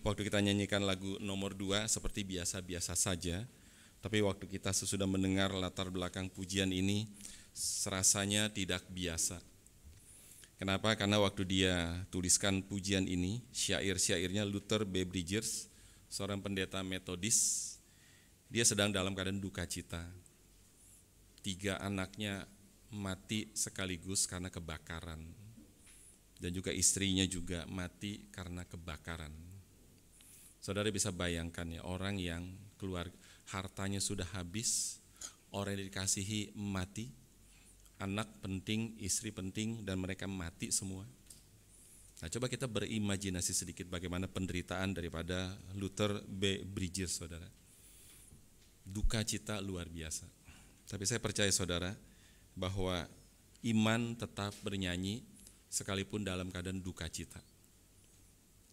waktu kita nyanyikan lagu nomor dua seperti biasa-biasa saja, tapi waktu kita sesudah mendengar latar belakang pujian ini, serasanya tidak biasa. Kenapa? Karena waktu dia tuliskan pujian ini, syair-syairnya Luther B. Bridges, seorang pendeta metodis, dia sedang dalam keadaan duka cita. Tiga anaknya mati sekaligus karena kebakaran. Dan juga istrinya juga mati karena kebakaran. Saudara bisa bayangkan ya, orang yang keluar hartanya sudah habis, orang yang dikasihi mati, anak penting, istri penting, dan mereka mati semua. Nah, coba kita berimajinasi sedikit bagaimana penderitaan daripada Luther B. Bridges, saudara. Duka cita luar biasa. Tapi saya percaya, saudara, bahwa iman tetap bernyanyi sekalipun dalam keadaan duka cita.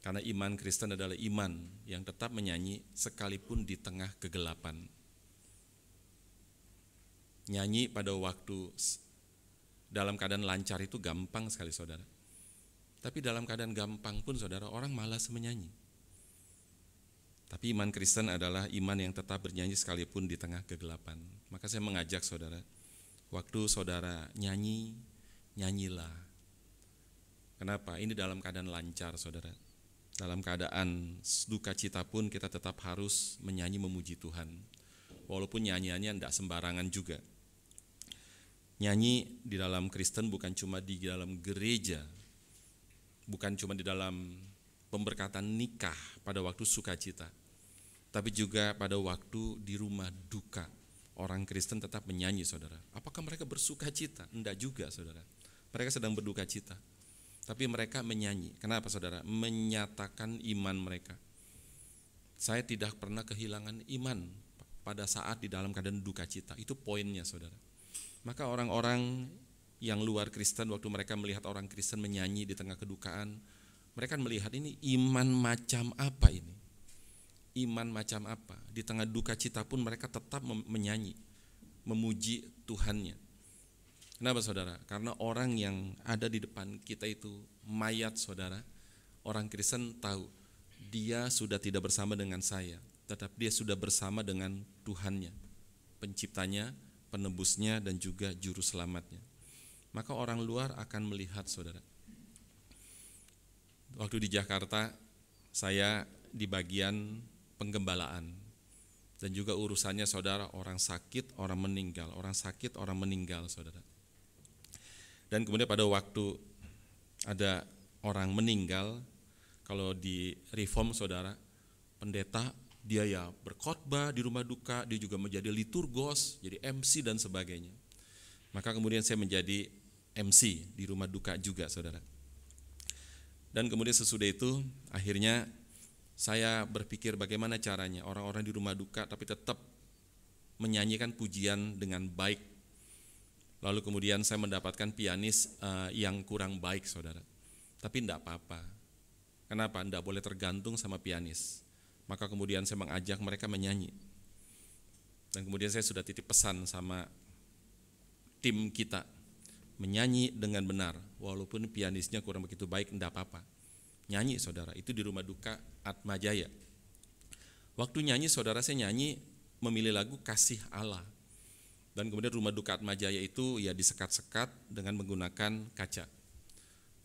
Karena iman Kristen adalah iman yang tetap menyanyi sekalipun di tengah kegelapan. Nyanyi pada waktu dalam keadaan lancar itu gampang sekali saudara. Tapi dalam keadaan gampang pun saudara orang malas menyanyi. Tapi iman Kristen adalah iman yang tetap bernyanyi sekalipun di tengah kegelapan. Maka saya mengajak saudara, waktu saudara nyanyi, nyanyilah. Kenapa? Ini dalam keadaan lancar saudara dalam keadaan duka cita pun kita tetap harus menyanyi memuji Tuhan. Walaupun nyanyiannya tidak sembarangan juga. Nyanyi di dalam Kristen bukan cuma di dalam gereja, bukan cuma di dalam pemberkatan nikah pada waktu sukacita, tapi juga pada waktu di rumah duka. Orang Kristen tetap menyanyi, saudara. Apakah mereka bersuka cita? Tidak juga, saudara. Mereka sedang berduka cita tapi mereka menyanyi. Kenapa saudara? Menyatakan iman mereka. Saya tidak pernah kehilangan iman pada saat di dalam keadaan duka cita. Itu poinnya saudara. Maka orang-orang yang luar Kristen waktu mereka melihat orang Kristen menyanyi di tengah kedukaan, mereka melihat ini iman macam apa ini? Iman macam apa? Di tengah duka cita pun mereka tetap menyanyi, memuji Tuhannya. Kenapa saudara? Karena orang yang ada di depan kita itu mayat saudara. Orang Kristen tahu dia sudah tidak bersama dengan saya, tetapi dia sudah bersama dengan Tuhannya, penciptanya, penebusnya, dan juga juru selamatnya. Maka orang luar akan melihat saudara. Waktu di Jakarta, saya di bagian penggembalaan dan juga urusannya saudara orang sakit, orang meninggal, orang sakit, orang meninggal saudara. Dan kemudian pada waktu ada orang meninggal, kalau di reform saudara, pendeta dia ya berkhotbah di rumah duka, dia juga menjadi liturgos, jadi MC dan sebagainya. Maka kemudian saya menjadi MC di rumah duka juga saudara. Dan kemudian sesudah itu akhirnya saya berpikir bagaimana caranya orang-orang di rumah duka tapi tetap menyanyikan pujian dengan baik Lalu kemudian saya mendapatkan pianis uh, yang kurang baik, saudara. Tapi tidak apa-apa. Kenapa? Tidak boleh tergantung sama pianis. Maka kemudian saya mengajak mereka menyanyi. Dan kemudian saya sudah titip pesan sama tim kita. Menyanyi dengan benar, walaupun pianisnya kurang begitu baik, tidak apa-apa. Nyanyi saudara, itu di rumah duka Atma Jaya. Waktu nyanyi saudara saya nyanyi memilih lagu Kasih Allah dan kemudian rumah duka Atmajaya itu ya disekat-sekat dengan menggunakan kaca.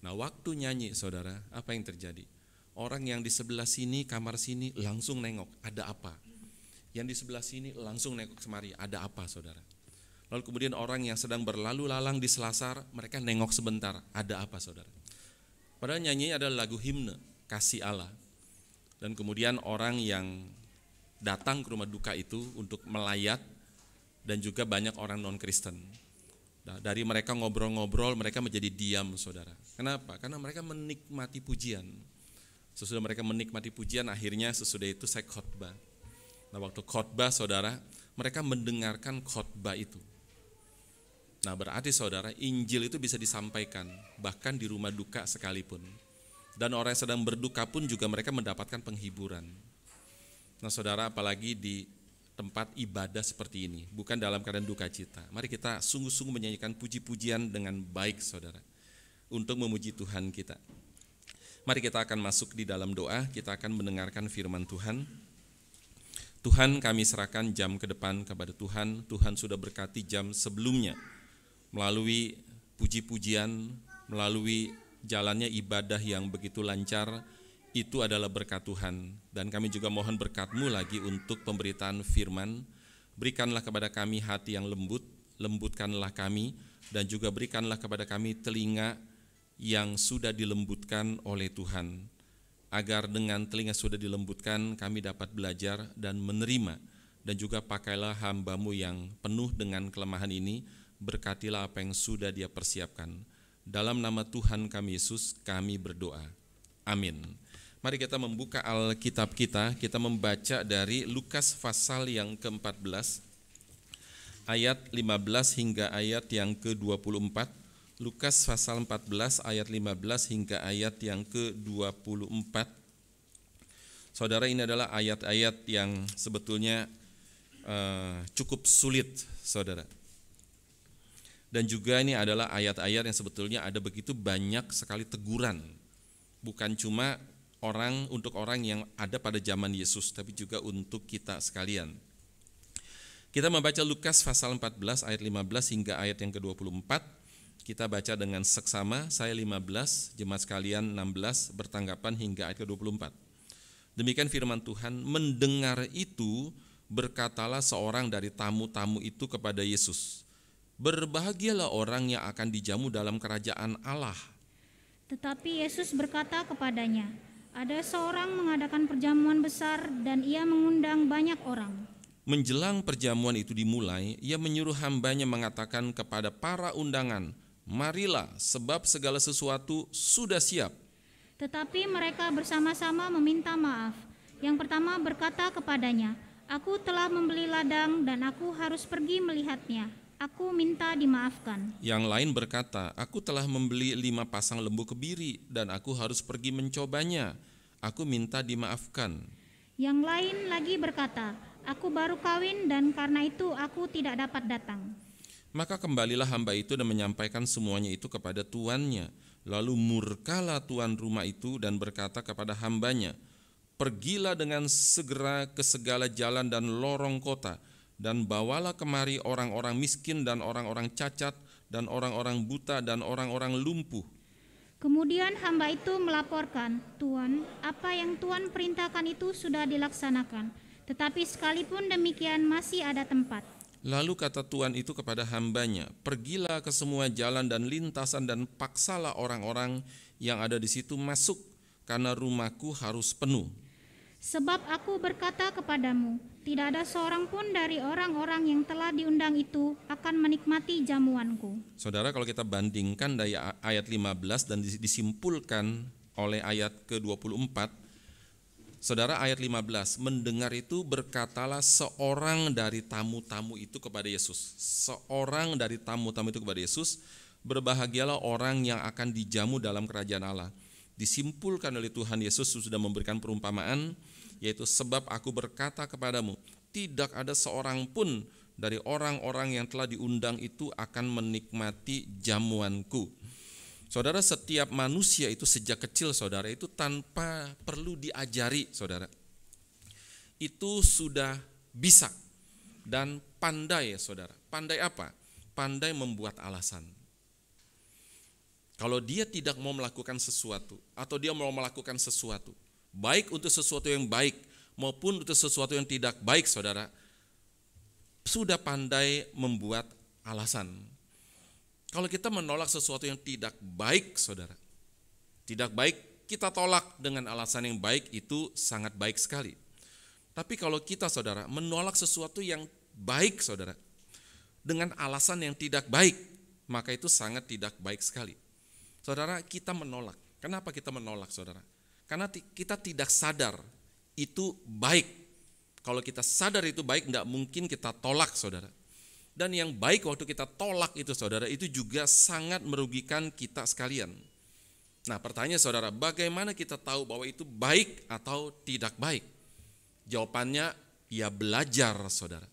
Nah waktu nyanyi saudara, apa yang terjadi? Orang yang di sebelah sini, kamar sini langsung nengok, ada apa? Yang di sebelah sini langsung nengok semari, ada apa saudara? Lalu kemudian orang yang sedang berlalu lalang di selasar, mereka nengok sebentar, ada apa saudara? Padahal nyanyi adalah lagu himne, kasih Allah. Dan kemudian orang yang datang ke rumah duka itu untuk melayat dan juga banyak orang non-Kristen. Nah, dari mereka ngobrol-ngobrol, mereka menjadi diam, saudara. Kenapa? Karena mereka menikmati pujian. Sesudah mereka menikmati pujian, akhirnya sesudah itu saya khotbah. Nah, waktu khotbah, saudara, mereka mendengarkan khotbah itu. Nah, berarti saudara, Injil itu bisa disampaikan, bahkan di rumah duka sekalipun. Dan orang yang sedang berduka pun juga mereka mendapatkan penghiburan. Nah, saudara, apalagi di tempat ibadah seperti ini, bukan dalam keadaan duka cita. Mari kita sungguh-sungguh menyanyikan puji-pujian dengan baik, saudara, untuk memuji Tuhan kita. Mari kita akan masuk di dalam doa, kita akan mendengarkan firman Tuhan. Tuhan kami serahkan jam ke depan kepada Tuhan, Tuhan sudah berkati jam sebelumnya melalui puji-pujian, melalui jalannya ibadah yang begitu lancar, itu adalah berkat Tuhan. Dan kami juga mohon berkatmu lagi untuk pemberitaan firman, berikanlah kepada kami hati yang lembut, lembutkanlah kami, dan juga berikanlah kepada kami telinga yang sudah dilembutkan oleh Tuhan, agar dengan telinga sudah dilembutkan kami dapat belajar dan menerima, dan juga pakailah hambamu yang penuh dengan kelemahan ini, berkatilah apa yang sudah dia persiapkan. Dalam nama Tuhan kami Yesus kami berdoa. Amin. Mari kita membuka Alkitab kita, kita membaca dari Lukas pasal yang ke-14 ayat 15 hingga ayat yang ke-24 Lukas pasal 14 ayat 15 hingga ayat yang ke-24. Saudara ini adalah ayat-ayat yang sebetulnya uh, cukup sulit, Saudara. Dan juga ini adalah ayat-ayat yang sebetulnya ada begitu banyak sekali teguran. Bukan cuma orang untuk orang yang ada pada zaman Yesus, tapi juga untuk kita sekalian. Kita membaca Lukas pasal 14 ayat 15 hingga ayat yang ke-24 kita baca dengan seksama, saya 15, jemaat sekalian 16, bertanggapan hingga ayat ke-24. Demikian firman Tuhan, mendengar itu berkatalah seorang dari tamu-tamu itu kepada Yesus, Berbahagialah orang yang akan dijamu dalam kerajaan Allah. Tetapi Yesus berkata kepadanya, ada seorang mengadakan perjamuan besar dan ia mengundang banyak orang. Menjelang perjamuan itu dimulai, ia menyuruh hambanya mengatakan kepada para undangan, Marilah, sebab segala sesuatu sudah siap. Tetapi mereka bersama-sama meminta maaf. Yang pertama berkata kepadanya, Aku telah membeli ladang dan aku harus pergi melihatnya. Aku minta dimaafkan. Yang lain berkata, Aku telah membeli lima pasang lembu kebiri dan aku harus pergi mencobanya. Aku minta dimaafkan. Yang lain lagi berkata, Aku baru kawin dan karena itu aku tidak dapat datang. Maka kembalilah hamba itu dan menyampaikan semuanya itu kepada tuannya. Lalu murkalah tuan rumah itu dan berkata kepada hambanya, Pergilah dengan segera ke segala jalan dan lorong kota, dan bawalah kemari orang-orang miskin dan orang-orang cacat, dan orang-orang buta dan orang-orang lumpuh. Kemudian hamba itu melaporkan, Tuan, apa yang Tuan perintahkan itu sudah dilaksanakan, tetapi sekalipun demikian masih ada tempat. Lalu kata Tuhan itu kepada hambanya, pergilah ke semua jalan dan lintasan dan paksalah orang-orang yang ada di situ masuk, karena rumahku harus penuh. Sebab aku berkata kepadamu, tidak ada seorang pun dari orang-orang yang telah diundang itu akan menikmati jamuanku. Saudara, kalau kita bandingkan dari ayat 15 dan disimpulkan oleh ayat ke-24, Saudara ayat 15, mendengar itu berkatalah seorang dari tamu-tamu itu kepada Yesus. Seorang dari tamu-tamu itu kepada Yesus, berbahagialah orang yang akan dijamu dalam kerajaan Allah. Disimpulkan oleh Tuhan Yesus sudah memberikan perumpamaan, yaitu sebab aku berkata kepadamu, tidak ada seorang pun dari orang-orang yang telah diundang itu akan menikmati jamuanku. Saudara, setiap manusia itu sejak kecil, saudara, itu tanpa perlu diajari, saudara. Itu sudah bisa dan pandai, saudara. Pandai apa? Pandai membuat alasan. Kalau dia tidak mau melakukan sesuatu, atau dia mau melakukan sesuatu, baik untuk sesuatu yang baik maupun untuk sesuatu yang tidak baik, saudara, sudah pandai membuat alasan. Kalau kita menolak sesuatu yang tidak baik, saudara, tidak baik, kita tolak dengan alasan yang baik itu sangat baik sekali. Tapi kalau kita, saudara, menolak sesuatu yang baik, saudara, dengan alasan yang tidak baik, maka itu sangat tidak baik sekali. Saudara, kita menolak. Kenapa kita menolak, saudara? Karena kita tidak sadar itu baik. Kalau kita sadar itu baik, tidak mungkin kita tolak, saudara. Dan yang baik waktu kita tolak itu saudara, itu juga sangat merugikan kita sekalian. Nah pertanyaan saudara, bagaimana kita tahu bahwa itu baik atau tidak baik? Jawabannya, ya belajar saudara.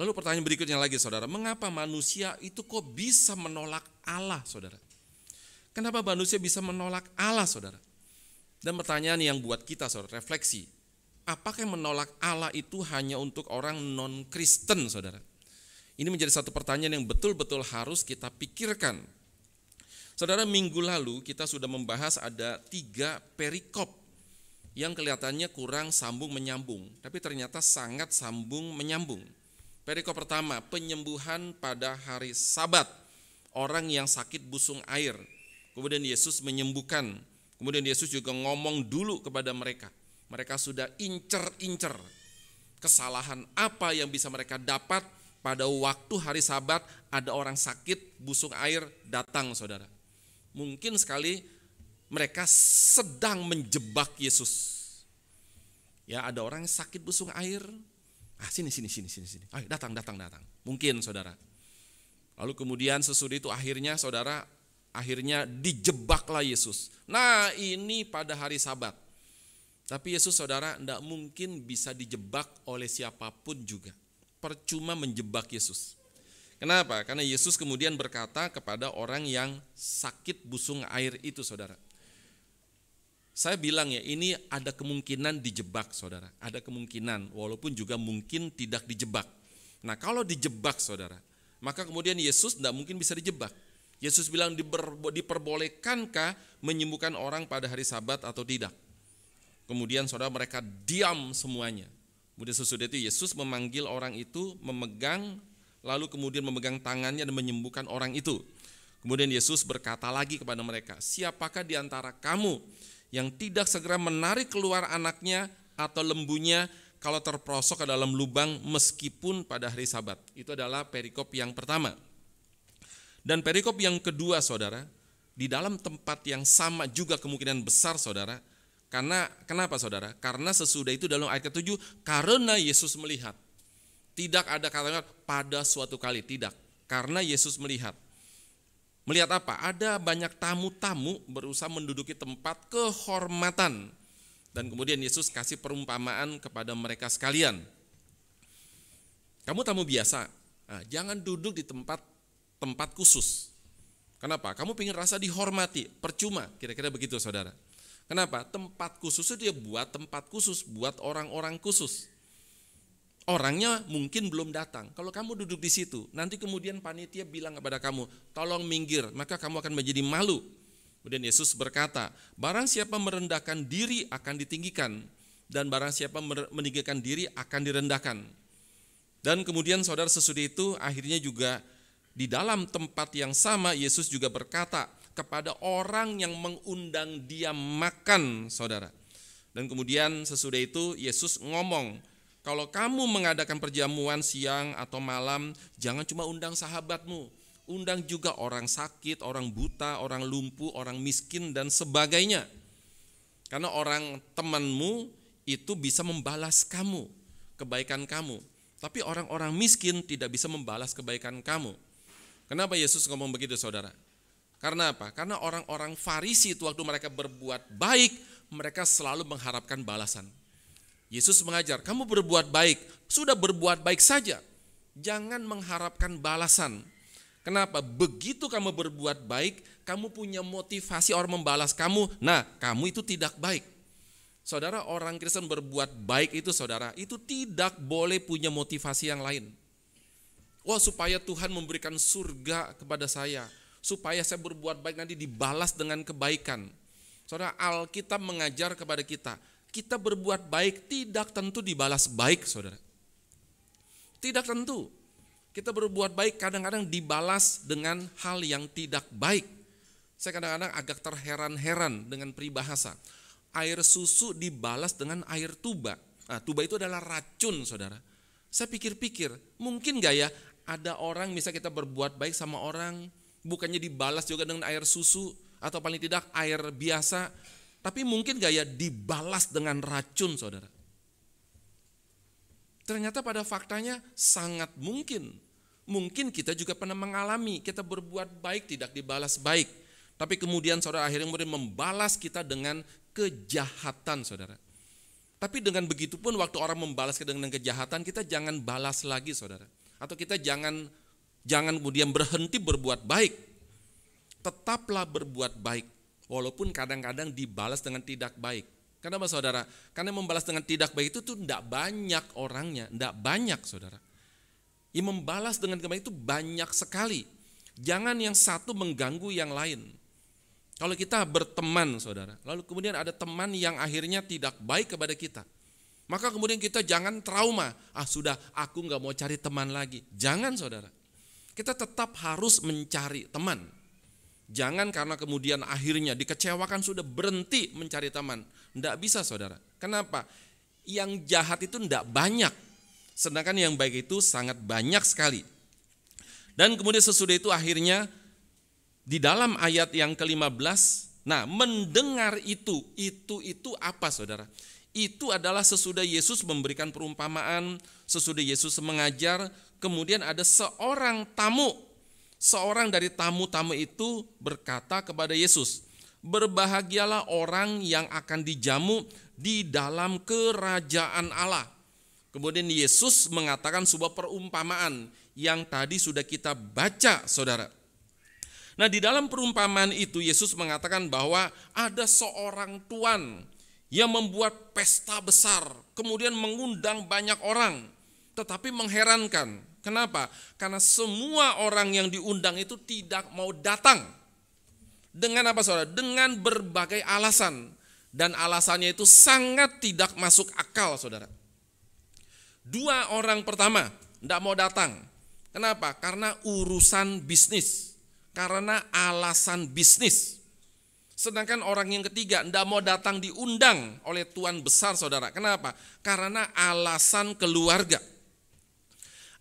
Lalu pertanyaan berikutnya lagi saudara, mengapa manusia itu kok bisa menolak Allah saudara? Kenapa manusia bisa menolak Allah, saudara? Dan pertanyaan yang buat kita, saudara, refleksi. Apakah menolak Allah itu hanya untuk orang non-Kristen, saudara? Ini menjadi satu pertanyaan yang betul-betul harus kita pikirkan. Saudara, minggu lalu kita sudah membahas ada tiga perikop yang kelihatannya kurang sambung menyambung, tapi ternyata sangat sambung menyambung. Perikop pertama, penyembuhan pada hari Sabat. Orang yang sakit busung air, Kemudian Yesus menyembuhkan. Kemudian Yesus juga ngomong dulu kepada mereka. Mereka sudah incer-incer kesalahan apa yang bisa mereka dapat pada waktu hari sabat ada orang sakit busung air datang saudara. Mungkin sekali mereka sedang menjebak Yesus. Ya ada orang sakit busung air. Ah sini sini sini sini sini. Ayo datang datang datang. Mungkin saudara. Lalu kemudian sesudah itu akhirnya saudara Akhirnya dijebaklah Yesus. Nah ini pada hari sabat. Tapi Yesus saudara tidak mungkin bisa dijebak oleh siapa pun juga. Percuma menjebak Yesus. Kenapa? Karena Yesus kemudian berkata kepada orang yang sakit busung air itu saudara. Saya bilang ya ini ada kemungkinan dijebak saudara. Ada kemungkinan walaupun juga mungkin tidak dijebak. Nah kalau dijebak saudara, maka kemudian Yesus tidak mungkin bisa dijebak. Yesus bilang diperbolehkankah menyembuhkan orang pada hari sabat atau tidak? Kemudian saudara mereka diam semuanya. Kemudian sesudah itu Yesus memanggil orang itu, memegang, lalu kemudian memegang tangannya dan menyembuhkan orang itu. Kemudian Yesus berkata lagi kepada mereka, siapakah di antara kamu yang tidak segera menarik keluar anaknya atau lembunya kalau terprosok ke dalam lubang meskipun pada hari sabat. Itu adalah perikop yang pertama. Dan perikop yang kedua saudara, di dalam tempat yang sama juga kemungkinan besar saudara, karena kenapa saudara? Karena sesudah itu dalam ayat ke-7, karena Yesus melihat. Tidak ada kata pada suatu kali, tidak. Karena Yesus melihat. Melihat apa? Ada banyak tamu-tamu berusaha menduduki tempat kehormatan. Dan kemudian Yesus kasih perumpamaan kepada mereka sekalian. Kamu tamu biasa, nah, jangan duduk di tempat tempat khusus. Kenapa? Kamu ingin rasa dihormati, percuma, kira-kira begitu saudara. Kenapa? Tempat khusus itu dia buat tempat khusus, buat orang-orang khusus. Orangnya mungkin belum datang. Kalau kamu duduk di situ, nanti kemudian panitia bilang kepada kamu, tolong minggir, maka kamu akan menjadi malu. Kemudian Yesus berkata, barang siapa merendahkan diri akan ditinggikan, dan barang siapa meninggikan diri akan direndahkan. Dan kemudian saudara sesudah itu akhirnya juga di dalam tempat yang sama Yesus juga berkata kepada orang yang mengundang dia makan, saudara. Dan kemudian sesudah itu Yesus ngomong, kalau kamu mengadakan perjamuan siang atau malam, jangan cuma undang sahabatmu, undang juga orang sakit, orang buta, orang lumpuh, orang miskin dan sebagainya. Karena orang temanmu itu bisa membalas kamu, kebaikan kamu. Tapi orang-orang miskin tidak bisa membalas kebaikan kamu. Kenapa Yesus ngomong begitu saudara? Karena apa? Karena orang-orang Farisi itu waktu mereka berbuat baik, mereka selalu mengharapkan balasan. Yesus mengajar, kamu berbuat baik, sudah berbuat baik saja. Jangan mengharapkan balasan. Kenapa? Begitu kamu berbuat baik, kamu punya motivasi orang membalas kamu. Nah, kamu itu tidak baik. Saudara, orang Kristen berbuat baik itu saudara, itu tidak boleh punya motivasi yang lain. Wah supaya Tuhan memberikan surga kepada saya. Supaya saya berbuat baik nanti dibalas dengan kebaikan. Saudara Alkitab mengajar kepada kita. Kita berbuat baik tidak tentu dibalas baik saudara. Tidak tentu. Kita berbuat baik kadang-kadang dibalas dengan hal yang tidak baik. Saya kadang-kadang agak terheran-heran dengan peribahasa. Air susu dibalas dengan air tuba. Nah, tuba itu adalah racun saudara. Saya pikir-pikir, mungkin gak ya ada orang bisa kita berbuat baik sama orang, bukannya dibalas juga dengan air susu atau paling tidak air biasa, tapi mungkin gak ya dibalas dengan racun saudara. Ternyata pada faktanya sangat mungkin. Mungkin kita juga pernah mengalami, kita berbuat baik tidak dibalas baik. Tapi kemudian saudara akhirnya kemudian membalas kita dengan kejahatan saudara. Tapi dengan begitu pun waktu orang membalas kita dengan kejahatan, kita jangan balas lagi saudara atau kita jangan jangan kemudian berhenti berbuat baik. tetaplah berbuat baik, walaupun kadang-kadang dibalas dengan tidak baik. Kenapa saudara? Karena membalas dengan tidak baik itu tuh tidak banyak orangnya, tidak banyak saudara. Yang membalas dengan kebaikan itu banyak sekali. Jangan yang satu mengganggu yang lain. Kalau kita berteman saudara, lalu kemudian ada teman yang akhirnya tidak baik kepada kita. Maka kemudian kita jangan trauma. Ah sudah, aku nggak mau cari teman lagi. Jangan saudara. Kita tetap harus mencari teman. Jangan karena kemudian akhirnya dikecewakan sudah berhenti mencari teman. Tidak bisa saudara. Kenapa? Yang jahat itu tidak banyak. Sedangkan yang baik itu sangat banyak sekali. Dan kemudian sesudah itu akhirnya di dalam ayat yang ke-15, nah mendengar itu, itu itu apa saudara? Itu adalah sesudah Yesus memberikan perumpamaan, sesudah Yesus mengajar, kemudian ada seorang tamu. Seorang dari tamu-tamu itu berkata kepada Yesus, "Berbahagialah orang yang akan dijamu di dalam kerajaan Allah." Kemudian Yesus mengatakan sebuah perumpamaan yang tadi sudah kita baca, Saudara. Nah, di dalam perumpamaan itu Yesus mengatakan bahwa ada seorang tuan yang membuat pesta besar, kemudian mengundang banyak orang, tetapi mengherankan. Kenapa? Karena semua orang yang diundang itu tidak mau datang. Dengan apa saudara? Dengan berbagai alasan. Dan alasannya itu sangat tidak masuk akal saudara. Dua orang pertama tidak mau datang. Kenapa? Karena urusan bisnis. Karena alasan bisnis. Sedangkan orang yang ketiga tidak mau datang diundang oleh Tuhan besar saudara. Kenapa? Karena alasan keluarga.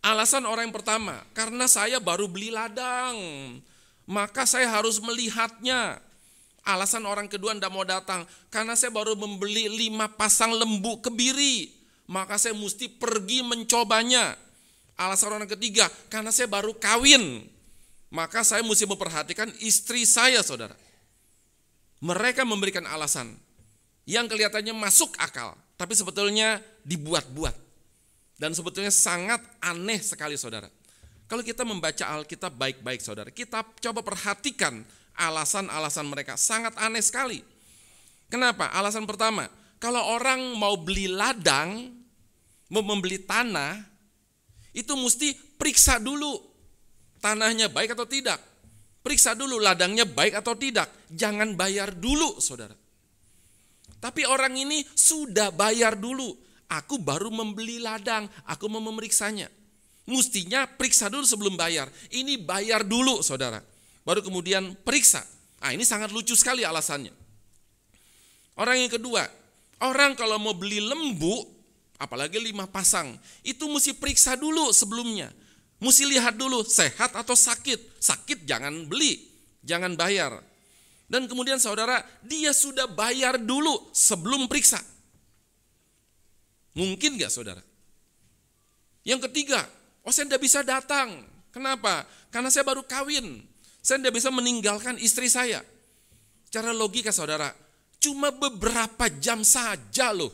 Alasan orang yang pertama, karena saya baru beli ladang, maka saya harus melihatnya. Alasan orang kedua tidak mau datang, karena saya baru membeli lima pasang lembu kebiri, maka saya mesti pergi mencobanya. Alasan orang ketiga, karena saya baru kawin, maka saya mesti memperhatikan istri saya saudara. Mereka memberikan alasan yang kelihatannya masuk akal, tapi sebetulnya dibuat-buat. Dan sebetulnya sangat aneh sekali saudara. Kalau kita membaca Alkitab baik-baik saudara, kita coba perhatikan alasan-alasan mereka, sangat aneh sekali. Kenapa? Alasan pertama, kalau orang mau beli ladang, mau membeli tanah, itu mesti periksa dulu tanahnya baik atau tidak. Periksa dulu ladangnya baik atau tidak. Jangan bayar dulu, saudara. Tapi orang ini sudah bayar dulu. Aku baru membeli ladang, aku mau memeriksanya. Mustinya periksa dulu sebelum bayar. Ini bayar dulu, saudara. Baru kemudian periksa. Nah, ini sangat lucu sekali alasannya. Orang yang kedua, orang kalau mau beli lembu, apalagi lima pasang, itu mesti periksa dulu sebelumnya. Mesti lihat dulu sehat atau sakit. Sakit jangan beli, jangan bayar. Dan kemudian saudara, dia sudah bayar dulu sebelum periksa. Mungkin gak saudara? Yang ketiga, oh saya tidak bisa datang. Kenapa? Karena saya baru kawin. Saya tidak bisa meninggalkan istri saya. Cara logika saudara, cuma beberapa jam saja loh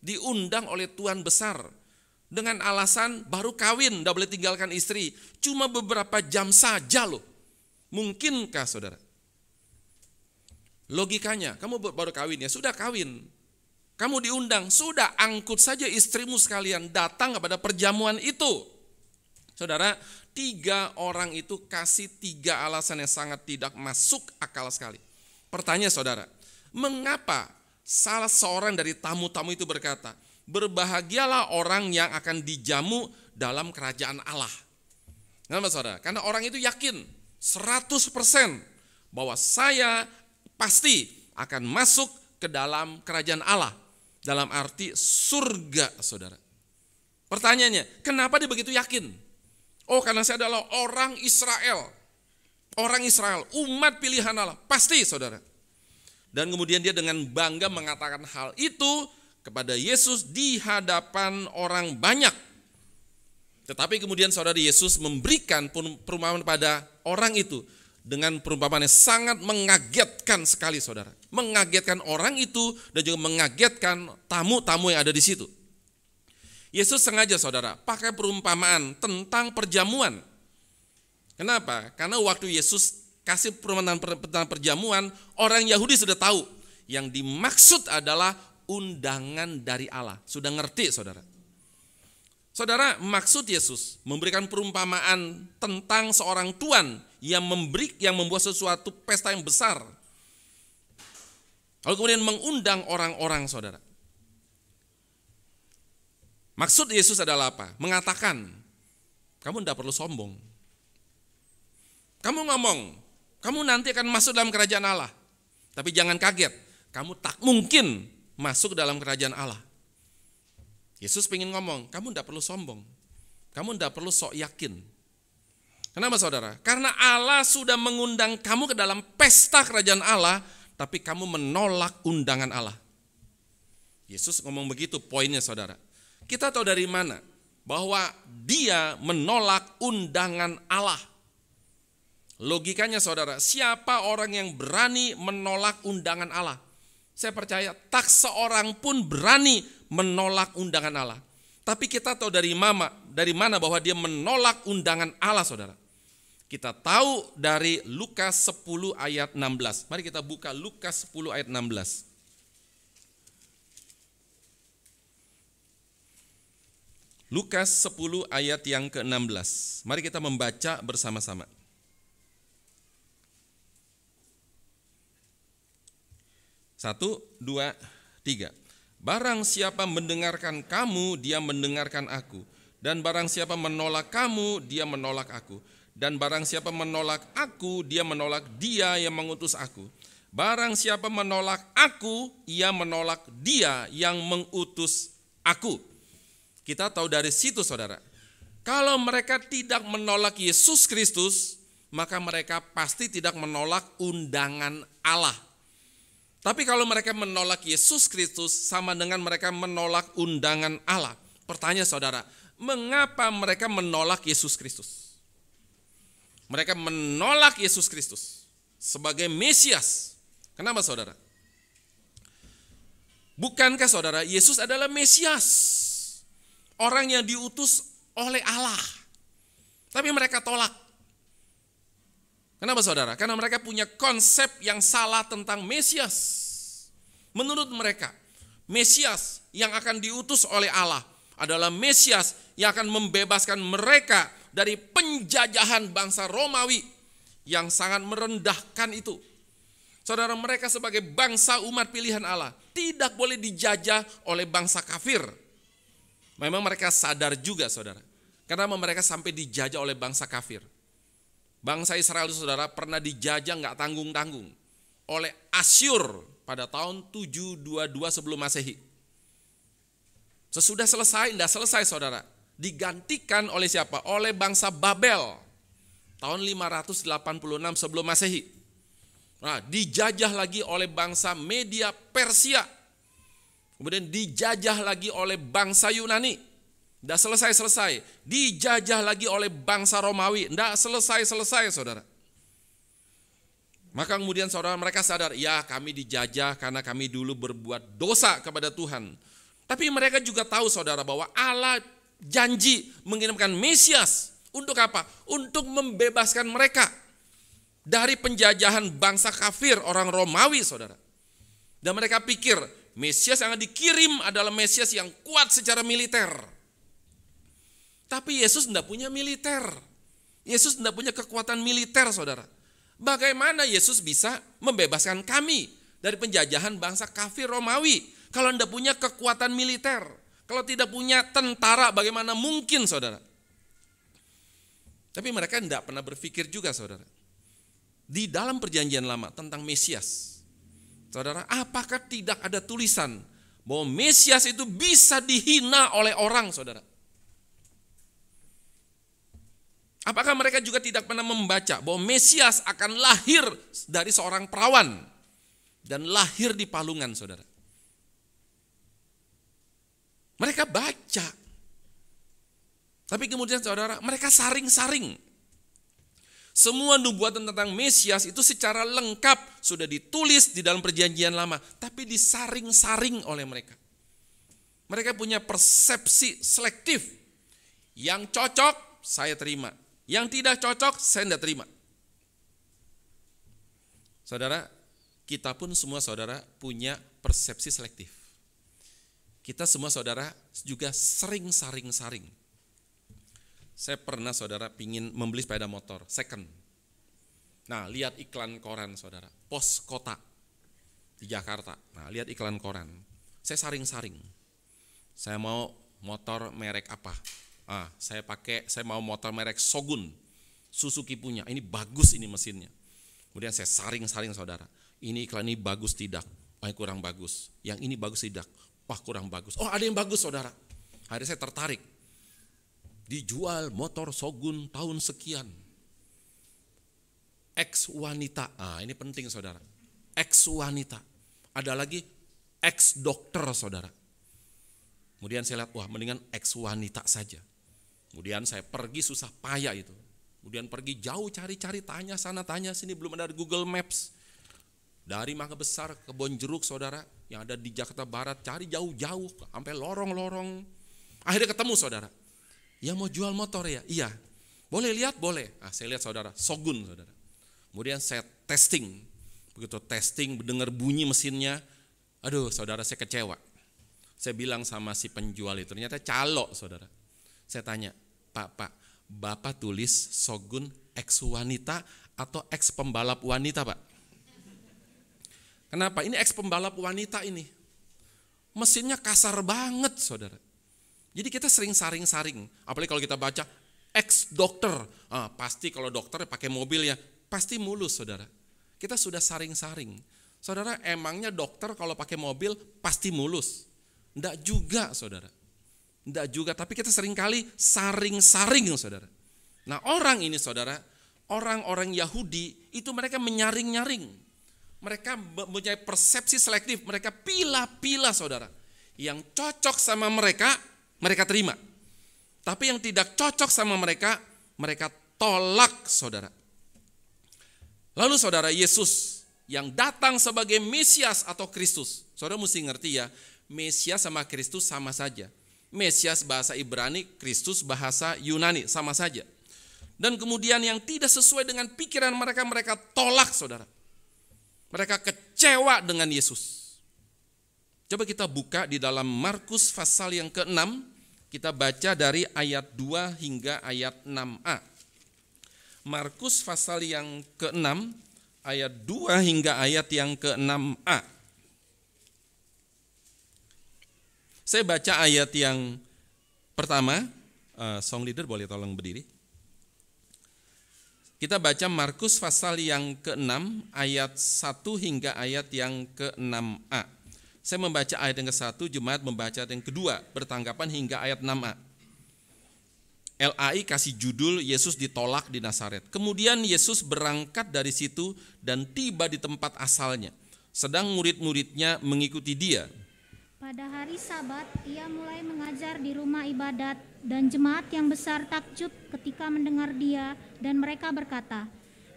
diundang oleh Tuhan besar dengan alasan baru kawin, tidak boleh tinggalkan istri. Cuma beberapa jam saja loh. Mungkinkah saudara? Logikanya, kamu baru kawin ya, sudah kawin. Kamu diundang, sudah angkut saja istrimu sekalian datang kepada perjamuan itu. Saudara, tiga orang itu kasih tiga alasan yang sangat tidak masuk akal sekali. Pertanyaan saudara, mengapa salah seorang dari tamu-tamu itu berkata, berbahagialah orang yang akan dijamu dalam kerajaan Allah. Kenapa saudara? Karena orang itu yakin 100% bahwa saya pasti akan masuk ke dalam kerajaan Allah. Dalam arti surga saudara. Pertanyaannya, kenapa dia begitu yakin? Oh karena saya adalah orang Israel. Orang Israel, umat pilihan Allah. Pasti saudara. Dan kemudian dia dengan bangga mengatakan hal itu kepada Yesus di hadapan orang banyak. Tetapi kemudian saudara Yesus memberikan perumpamaan pada orang itu dengan perumpamaan yang sangat mengagetkan sekali saudara. Mengagetkan orang itu dan juga mengagetkan tamu-tamu yang ada di situ. Yesus sengaja saudara pakai perumpamaan tentang perjamuan. Kenapa? Karena waktu Yesus kasih permohonan tentang perjamuan, orang Yahudi sudah tahu. Yang dimaksud adalah undangan dari Allah. Sudah ngerti saudara? Saudara, maksud Yesus memberikan perumpamaan tentang seorang tuan yang memberi yang membuat sesuatu pesta yang besar. Lalu kemudian mengundang orang-orang saudara. Maksud Yesus adalah apa? Mengatakan, kamu tidak perlu sombong. Kamu ngomong, kamu nanti akan masuk dalam kerajaan Allah. Tapi jangan kaget, kamu tak mungkin masuk dalam kerajaan Allah. Yesus ingin ngomong, kamu tidak perlu sombong. Kamu tidak perlu sok yakin. Kenapa saudara? Karena Allah sudah mengundang kamu ke dalam pesta kerajaan Allah, tapi kamu menolak undangan Allah. Yesus ngomong begitu poinnya saudara. Kita tahu dari mana? Bahwa dia menolak undangan Allah. Logikanya saudara, siapa orang yang berani menolak undangan Allah? Saya percaya tak seorang pun berani menolak undangan Allah. Tapi kita tahu dari mama, dari mana bahwa dia menolak undangan Allah, Saudara. Kita tahu dari Lukas 10 ayat 16. Mari kita buka Lukas 10 ayat 16. Lukas 10 ayat yang ke-16. Mari kita membaca bersama-sama. Satu, dua, tiga. Barang siapa mendengarkan kamu, dia mendengarkan aku. Dan barang siapa menolak kamu, dia menolak aku. Dan barang siapa menolak aku, dia menolak dia yang mengutus aku. Barang siapa menolak aku, ia menolak dia yang mengutus aku. Kita tahu dari situ saudara. Kalau mereka tidak menolak Yesus Kristus, maka mereka pasti tidak menolak undangan Allah. Tapi kalau mereka menolak Yesus Kristus sama dengan mereka menolak undangan Allah. Pertanyaan saudara, mengapa mereka menolak Yesus Kristus? Mereka menolak Yesus Kristus sebagai Mesias. Kenapa saudara? Bukankah saudara, Yesus adalah Mesias? Orang yang diutus oleh Allah. Tapi mereka tolak. Kenapa saudara? Karena mereka punya konsep yang salah tentang Mesias. Menurut mereka, Mesias yang akan diutus oleh Allah adalah Mesias yang akan membebaskan mereka dari penjajahan bangsa Romawi yang sangat merendahkan itu. Saudara mereka sebagai bangsa umat pilihan Allah tidak boleh dijajah oleh bangsa kafir. Memang mereka sadar juga saudara. Karena mereka sampai dijajah oleh bangsa kafir. Bangsa Israel saudara pernah dijajah nggak tanggung-tanggung oleh Asyur pada tahun 722 sebelum Masehi. Sesudah selesai, tidak selesai saudara. Digantikan oleh siapa? Oleh bangsa Babel. Tahun 586 sebelum Masehi. Nah, dijajah lagi oleh bangsa Media Persia. Kemudian dijajah lagi oleh bangsa Yunani. Tidak selesai-selesai. Dijajah lagi oleh bangsa Romawi. Tidak selesai-selesai saudara. Maka kemudian saudara mereka sadar, ya kami dijajah karena kami dulu berbuat dosa kepada Tuhan. Tapi mereka juga tahu saudara bahwa Allah janji mengirimkan Mesias. Untuk apa? Untuk membebaskan mereka dari penjajahan bangsa kafir orang Romawi saudara. Dan mereka pikir Mesias yang dikirim adalah Mesias yang kuat secara militer. Tapi Yesus tidak punya militer. Yesus tidak punya kekuatan militer saudara. Bagaimana Yesus bisa membebaskan kami dari penjajahan bangsa kafir Romawi kalau tidak punya kekuatan militer, kalau tidak punya tentara bagaimana mungkin saudara? Tapi mereka tidak pernah berpikir juga saudara. Di dalam perjanjian lama tentang Mesias. Saudara, apakah tidak ada tulisan bahwa Mesias itu bisa dihina oleh orang saudara? Apakah mereka juga tidak pernah membaca bahwa Mesias akan lahir dari seorang perawan dan lahir di palungan, saudara? Mereka baca. Tapi kemudian saudara, mereka saring-saring. Semua nubuatan tentang Mesias itu secara lengkap sudah ditulis di dalam perjanjian lama, tapi disaring-saring oleh mereka. Mereka punya persepsi selektif. Yang cocok saya terima, yang tidak cocok, saya tidak terima. Saudara, kita pun semua saudara punya persepsi selektif. Kita semua saudara juga sering saring-saring. Saya pernah saudara pingin membeli sepeda motor second. Nah lihat iklan koran saudara, pos kota di Jakarta. Nah lihat iklan koran, saya saring-saring. Saya mau motor merek apa? Ah, saya pakai, saya mau motor merek Sogun, Suzuki punya. Ini bagus ini mesinnya. Kemudian saya saring-saring saudara. Ini iklan ini bagus tidak? Oh, kurang bagus. Yang ini bagus tidak? Wah kurang bagus. Oh ada yang bagus saudara. Hari saya tertarik. Dijual motor Sogun tahun sekian. Ex wanita. Ah ini penting saudara. Ex wanita. Ada lagi ex dokter saudara. Kemudian saya lihat, wah mendingan ex wanita saja. Kemudian saya pergi susah payah itu. Kemudian pergi jauh cari-cari, tanya sana, tanya sini, belum ada Google Maps. Dari Mangga Besar ke Bonjeruk saudara, yang ada di Jakarta Barat, cari jauh-jauh, sampai lorong-lorong. Akhirnya ketemu saudara. Ya mau jual motor ya? Iya. Boleh lihat? Boleh. Ah, saya lihat saudara, Sogun saudara. Kemudian saya testing. Begitu testing, dengar bunyi mesinnya, aduh saudara saya kecewa. Saya bilang sama si penjual itu, ternyata calo saudara. Saya tanya, Pak, Pak, Bapak tulis Sogun ex wanita atau ex pembalap wanita Pak? Kenapa? Ini ex pembalap wanita ini. Mesinnya kasar banget, saudara. Jadi kita sering saring-saring. Apalagi kalau kita baca ex dokter. Ah, pasti kalau dokter pakai mobil ya, pasti mulus, saudara. Kita sudah saring-saring. Saudara, emangnya dokter kalau pakai mobil pasti mulus? Enggak juga, saudara. Enggak juga, tapi kita sering kali saring-saring, saudara. Nah orang ini, saudara, orang-orang Yahudi itu mereka menyaring-nyaring mereka mempunyai persepsi selektif, mereka pilah-pilah saudara. Yang cocok sama mereka, mereka terima. Tapi yang tidak cocok sama mereka, mereka tolak saudara. Lalu saudara Yesus yang datang sebagai Mesias atau Kristus. Saudara mesti ngerti ya, Mesias sama Kristus sama saja. Mesias bahasa Ibrani, Kristus bahasa Yunani, sama saja. Dan kemudian yang tidak sesuai dengan pikiran mereka, mereka tolak saudara. Mereka kecewa dengan Yesus. Coba kita buka di dalam Markus pasal yang ke-6, kita baca dari ayat 2 hingga ayat 6a. Markus pasal yang ke-6, ayat 2 hingga ayat yang ke-6a. Saya baca ayat yang pertama, uh, song leader boleh tolong berdiri. Kita baca Markus pasal yang ke-6 ayat 1 hingga ayat yang ke-6a. Saya membaca ayat yang ke-1, Jemaat membaca ayat yang kedua, bertanggapan hingga ayat 6a. LAI kasih judul Yesus ditolak di Nazaret. Kemudian Yesus berangkat dari situ dan tiba di tempat asalnya. Sedang murid-muridnya mengikuti dia. Pada hari Sabat, ia mulai mengajar di rumah ibadat dan jemaat yang besar takjub ketika mendengar dia dan mereka berkata,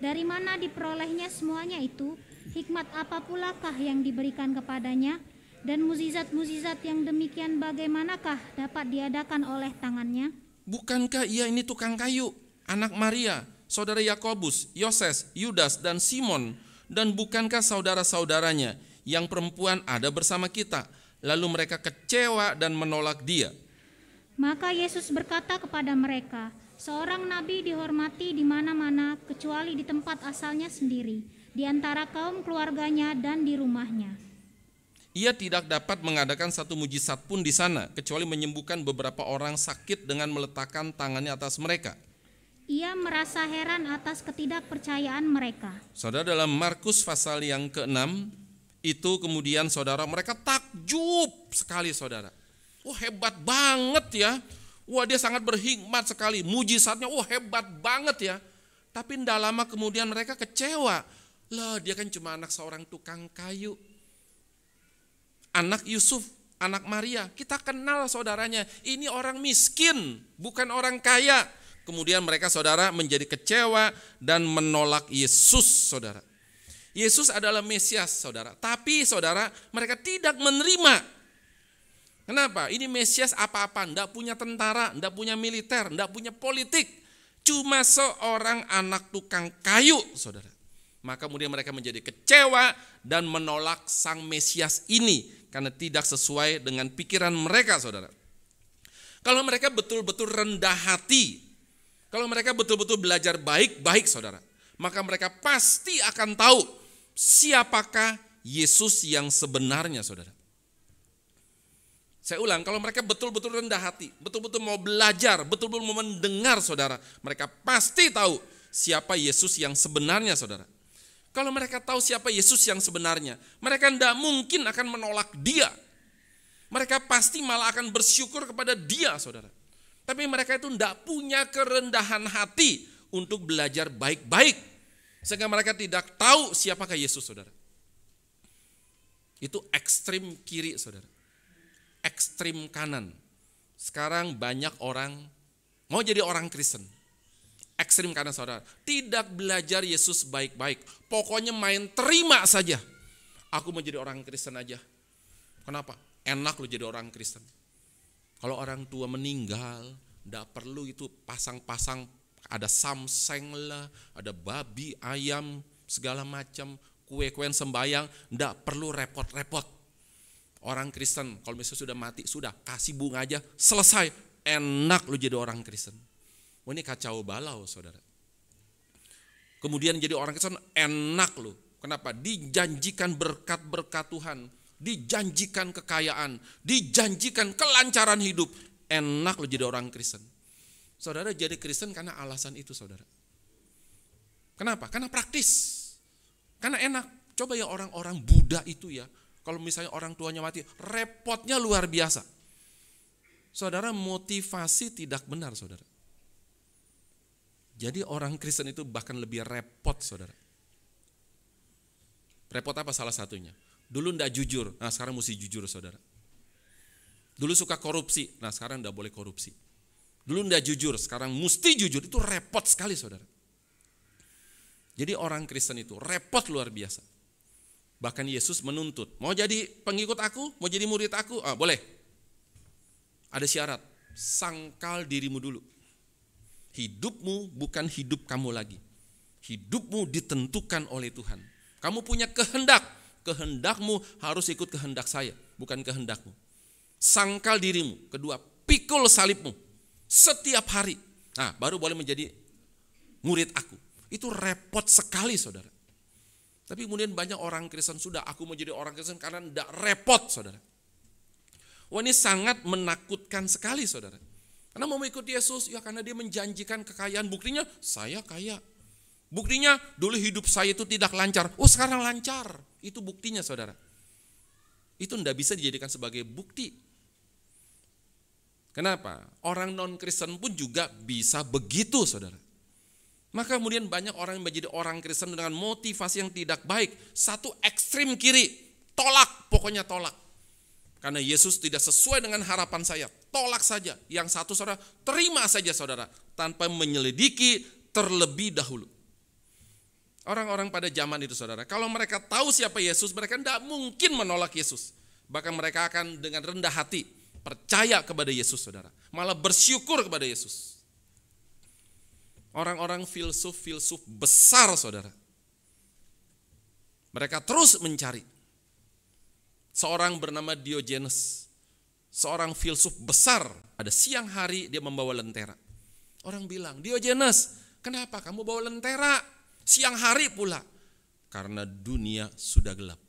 dari mana diperolehnya semuanya itu? Hikmat apa pulakah yang diberikan kepadanya? Dan muzizat-muzizat yang demikian bagaimanakah dapat diadakan oleh tangannya? Bukankah ia ini tukang kayu, anak Maria, saudara Yakobus, Yoses, Yudas, dan Simon? Dan bukankah saudara-saudaranya yang perempuan ada bersama kita? Lalu mereka kecewa dan menolak dia. Maka Yesus berkata kepada mereka, seorang nabi dihormati di mana-mana kecuali di tempat asalnya sendiri, di antara kaum keluarganya dan di rumahnya. Ia tidak dapat mengadakan satu mujizat pun di sana, kecuali menyembuhkan beberapa orang sakit dengan meletakkan tangannya atas mereka. Ia merasa heran atas ketidakpercayaan mereka. Saudara dalam Markus pasal yang ke-6 itu kemudian saudara mereka takjub sekali saudara. Wah hebat banget ya. Wah dia sangat berhikmat sekali. Mujizatnya wah hebat banget ya. Tapi tidak lama kemudian mereka kecewa. Lah dia kan cuma anak seorang tukang kayu. Anak Yusuf, anak Maria. Kita kenal saudaranya. Ini orang miskin, bukan orang kaya. Kemudian mereka saudara menjadi kecewa dan menolak Yesus saudara. Yesus adalah Mesias saudara. Tapi saudara mereka tidak menerima Kenapa? Ini Mesias apa-apa, ndak punya tentara, ndak punya militer, ndak punya politik. Cuma seorang anak tukang kayu, saudara. Maka kemudian mereka menjadi kecewa dan menolak sang Mesias ini karena tidak sesuai dengan pikiran mereka, saudara. Kalau mereka betul-betul rendah hati, kalau mereka betul-betul belajar baik-baik, saudara, maka mereka pasti akan tahu siapakah Yesus yang sebenarnya, saudara. Saya ulang, kalau mereka betul-betul rendah hati, betul-betul mau belajar, betul-betul mau mendengar saudara, mereka pasti tahu siapa Yesus yang sebenarnya saudara. Kalau mereka tahu siapa Yesus yang sebenarnya, mereka tidak mungkin akan menolak dia. Mereka pasti malah akan bersyukur kepada dia saudara. Tapi mereka itu tidak punya kerendahan hati untuk belajar baik-baik. Sehingga mereka tidak tahu siapakah Yesus saudara. Itu ekstrim kiri saudara ekstrim kanan. Sekarang banyak orang mau jadi orang Kristen. Ekstrim kanan saudara. Tidak belajar Yesus baik-baik. Pokoknya main terima saja. Aku mau jadi orang Kristen aja. Kenapa? Enak lu jadi orang Kristen. Kalau orang tua meninggal, tidak perlu itu pasang-pasang ada samseng lah, ada babi, ayam, segala macam, kue-kuen sembayang, tidak perlu repot-repot. Orang Kristen kalau misalnya sudah mati, sudah kasih bunga aja, selesai. Enak lu jadi orang Kristen. Oh ini kacau balau saudara. Kemudian jadi orang Kristen enak lu. Kenapa? Dijanjikan berkat-berkat Tuhan. Dijanjikan kekayaan. Dijanjikan kelancaran hidup. Enak lu jadi orang Kristen. Saudara jadi Kristen karena alasan itu saudara. Kenapa? Karena praktis. Karena enak. Coba ya orang-orang Buddha itu ya kalau misalnya orang tuanya mati, repotnya luar biasa. Saudara, motivasi tidak benar, saudara. Jadi orang Kristen itu bahkan lebih repot, saudara. Repot apa salah satunya? Dulu ndak jujur, nah sekarang mesti jujur, saudara. Dulu suka korupsi, nah sekarang ndak boleh korupsi. Dulu ndak jujur, sekarang mesti jujur. Itu repot sekali, saudara. Jadi orang Kristen itu repot luar biasa. Bahkan Yesus menuntut, mau jadi pengikut aku, mau jadi murid aku, ah, boleh. Ada syarat, sangkal dirimu dulu. Hidupmu bukan hidup kamu lagi. Hidupmu ditentukan oleh Tuhan. Kamu punya kehendak, kehendakmu harus ikut kehendak saya, bukan kehendakmu. Sangkal dirimu, kedua pikul salibmu setiap hari. Nah, baru boleh menjadi murid aku. Itu repot sekali saudara. Tapi kemudian banyak orang Kristen sudah aku mau jadi orang Kristen karena tidak repot saudara. Wah ini sangat menakutkan sekali saudara. Karena mau mengikuti Yesus ya karena dia menjanjikan kekayaan. Buktinya saya kaya. Buktinya dulu hidup saya itu tidak lancar. Oh sekarang lancar. Itu buktinya saudara. Itu tidak bisa dijadikan sebagai bukti. Kenapa? Orang non Kristen pun juga bisa begitu saudara. Maka kemudian banyak orang yang menjadi orang Kristen dengan motivasi yang tidak baik. Satu ekstrim kiri, tolak, pokoknya tolak. Karena Yesus tidak sesuai dengan harapan saya, tolak saja. Yang satu saudara, terima saja saudara, tanpa menyelidiki terlebih dahulu. Orang-orang pada zaman itu saudara, kalau mereka tahu siapa Yesus, mereka tidak mungkin menolak Yesus. Bahkan mereka akan dengan rendah hati percaya kepada Yesus saudara. Malah bersyukur kepada Yesus. Orang-orang filsuf-filsuf besar saudara. Mereka terus mencari. Seorang bernama Diogenes. Seorang filsuf besar. Ada siang hari dia membawa lentera. Orang bilang, Diogenes kenapa kamu bawa lentera? Siang hari pula. Karena dunia sudah gelap.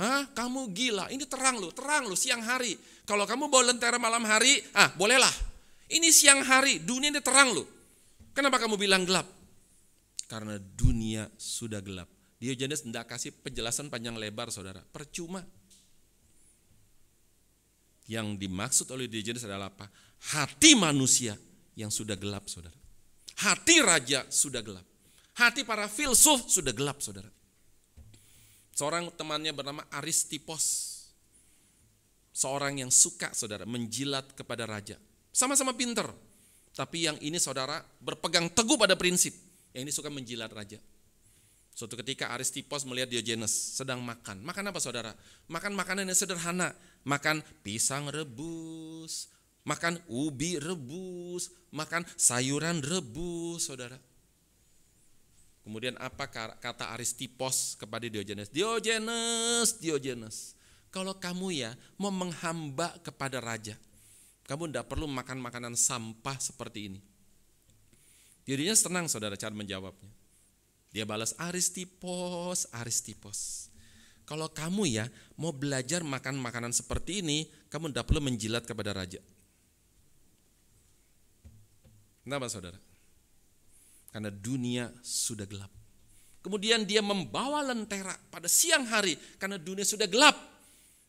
Hah? Kamu gila, ini terang loh, terang loh siang hari. Kalau kamu bawa lentera malam hari, ah bolehlah. Ini siang hari, dunia ini terang loh. Kenapa kamu bilang gelap? Karena dunia sudah gelap. Diogenes tidak kasih penjelasan panjang lebar saudara. Percuma. Yang dimaksud oleh Diogenes adalah apa? Hati manusia yang sudah gelap saudara. Hati raja sudah gelap. Hati para filsuf sudah gelap saudara. Seorang temannya bernama Aristipos. Seorang yang suka saudara menjilat kepada raja. Sama-sama pinter, tapi yang ini saudara berpegang teguh pada prinsip. Yang ini suka menjilat raja. Suatu ketika Aristipos melihat Diogenes sedang makan. Makan apa saudara? Makan makanan yang sederhana. Makan pisang rebus, makan ubi rebus, makan sayuran rebus saudara. Kemudian apa kata Aristipos kepada Diogenes? Diogenes, Diogenes, kalau kamu ya mau menghamba kepada raja, kamu tidak perlu makan makanan sampah seperti ini. Dirinya senang saudara cara menjawabnya. Dia balas Aristipos, Aristipos. Kalau kamu ya mau belajar makan makanan seperti ini, kamu tidak perlu menjilat kepada raja. Kenapa saudara? Karena dunia sudah gelap. Kemudian dia membawa lentera pada siang hari karena dunia sudah gelap.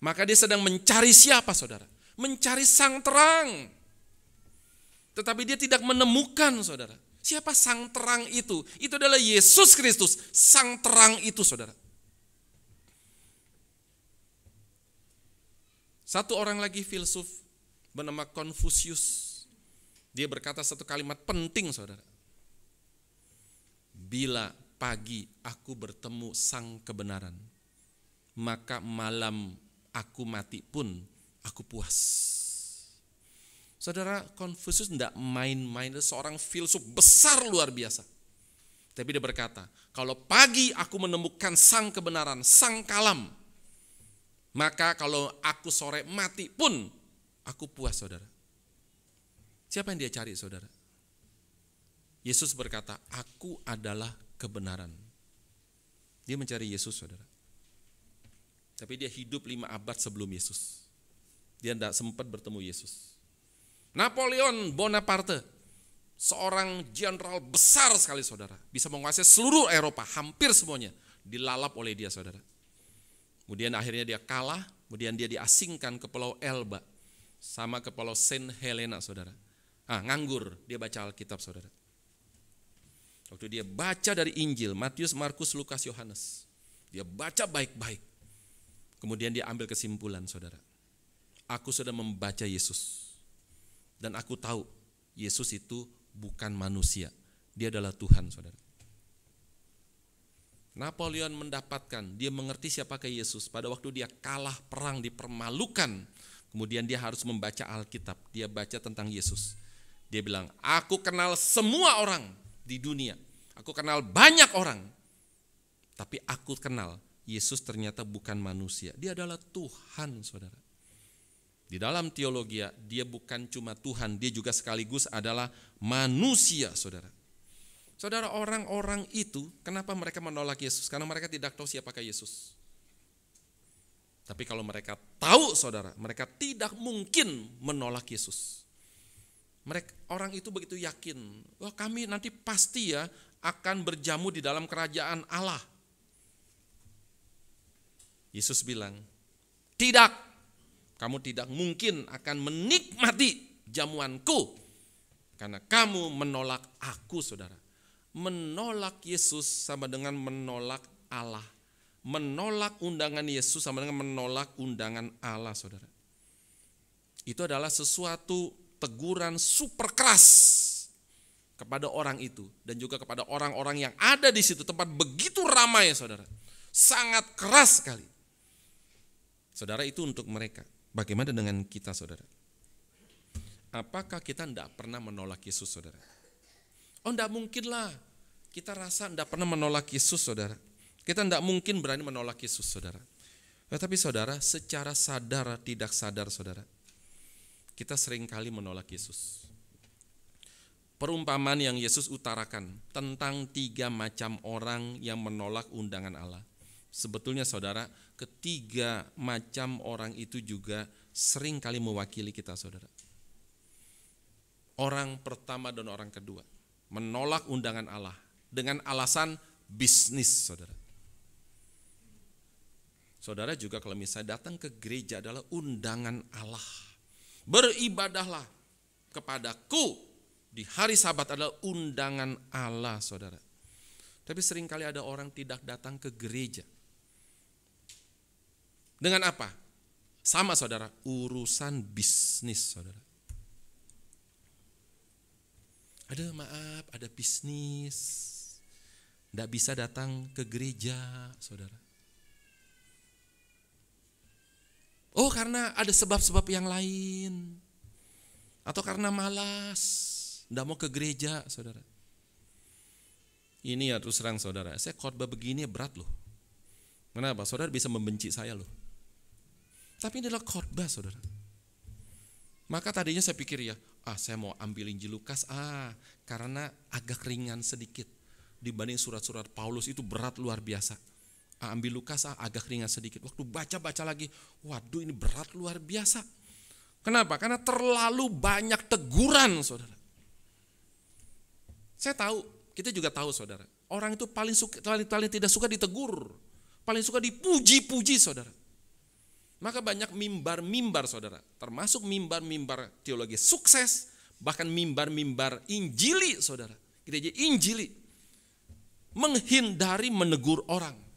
Maka dia sedang mencari siapa saudara? Mencari sang terang. Tetapi dia tidak menemukan saudara. Siapa sang terang itu? Itu adalah Yesus Kristus, sang terang itu saudara. Satu orang lagi filsuf bernama Confucius. Dia berkata satu kalimat penting saudara bila pagi aku bertemu sang kebenaran, maka malam aku mati pun aku puas. Saudara, Konfusius tidak main-main, seorang filsuf besar luar biasa. Tapi dia berkata, kalau pagi aku menemukan sang kebenaran, sang kalam, maka kalau aku sore mati pun aku puas saudara. Siapa yang dia cari saudara? Yesus berkata, aku adalah kebenaran. Dia mencari Yesus, saudara. Tapi dia hidup lima abad sebelum Yesus. Dia tidak sempat bertemu Yesus. Napoleon Bonaparte, seorang jenderal besar sekali saudara. Bisa menguasai seluruh Eropa, hampir semuanya. Dilalap oleh dia saudara. Kemudian akhirnya dia kalah, kemudian dia diasingkan ke pulau Elba. Sama ke pulau Saint Helena saudara. Ah, nganggur, dia baca Alkitab saudara. Waktu dia baca dari Injil, Matius, Markus, Lukas, Yohanes. Dia baca baik-baik. Kemudian dia ambil kesimpulan, saudara. Aku sudah membaca Yesus. Dan aku tahu Yesus itu bukan manusia. Dia adalah Tuhan, saudara. Napoleon mendapatkan, dia mengerti siapakah Yesus. Pada waktu dia kalah perang, dipermalukan. Kemudian dia harus membaca Alkitab. Dia baca tentang Yesus. Dia bilang, aku kenal semua orang di dunia. Aku kenal banyak orang, tapi aku kenal Yesus ternyata bukan manusia. Dia adalah Tuhan, saudara. Di dalam teologi, dia bukan cuma Tuhan, dia juga sekaligus adalah manusia, saudara. Saudara, orang-orang itu, kenapa mereka menolak Yesus? Karena mereka tidak tahu siapakah Yesus. Tapi kalau mereka tahu, saudara, mereka tidak mungkin menolak Yesus. Mereka orang itu begitu yakin, wah kami nanti pasti ya akan berjamu di dalam kerajaan Allah. Yesus bilang, "Tidak. Kamu tidak mungkin akan menikmati jamuanku karena kamu menolak aku, Saudara." Menolak Yesus sama dengan menolak Allah. Menolak undangan Yesus sama dengan menolak undangan Allah, Saudara. Itu adalah sesuatu teguran super keras kepada orang itu dan juga kepada orang-orang yang ada di situ tempat begitu ramai saudara. Sangat keras sekali. Saudara itu untuk mereka. Bagaimana dengan kita saudara? Apakah kita tidak pernah menolak Yesus saudara? Oh tidak mungkin lah kita rasa tidak pernah menolak Yesus saudara. Kita tidak mungkin berani menolak Yesus saudara. Tetapi saudara secara sadar tidak sadar saudara kita sering kali menolak Yesus. Perumpamaan yang Yesus utarakan tentang tiga macam orang yang menolak undangan Allah. Sebetulnya saudara, ketiga macam orang itu juga sering kali mewakili kita saudara. Orang pertama dan orang kedua menolak undangan Allah dengan alasan bisnis saudara. Saudara juga kalau misalnya datang ke gereja adalah undangan Allah Beribadahlah kepadaku di hari sabat adalah undangan Allah saudara. Tapi sering kali ada orang tidak datang ke gereja. Dengan apa? Sama saudara, urusan bisnis saudara. Ada maaf, ada bisnis. Tidak bisa datang ke gereja saudara. Oh karena ada sebab-sebab yang lain. Atau karena malas, tidak mau ke gereja saudara. Ini ya terus terang saudara, saya khotbah begini berat loh. Kenapa? Saudara bisa membenci saya loh. Tapi ini adalah khotbah saudara. Maka tadinya saya pikir ya, ah saya mau ambil Injil Lukas, ah karena agak ringan sedikit dibanding surat-surat Paulus itu berat luar biasa. Ah, ambil Lukas ah agak ringan sedikit. Waktu baca-baca lagi, waduh ini berat luar biasa. Kenapa? Karena terlalu banyak teguran, saudara. Saya tahu, kita juga tahu, saudara. Orang itu paling suka, paling, paling tidak suka ditegur, paling suka dipuji-puji, saudara. Maka banyak mimbar-mimbar saudara, termasuk mimbar-mimbar teologi sukses, bahkan mimbar-mimbar injili saudara, gereja injili. Menghindari menegur orang.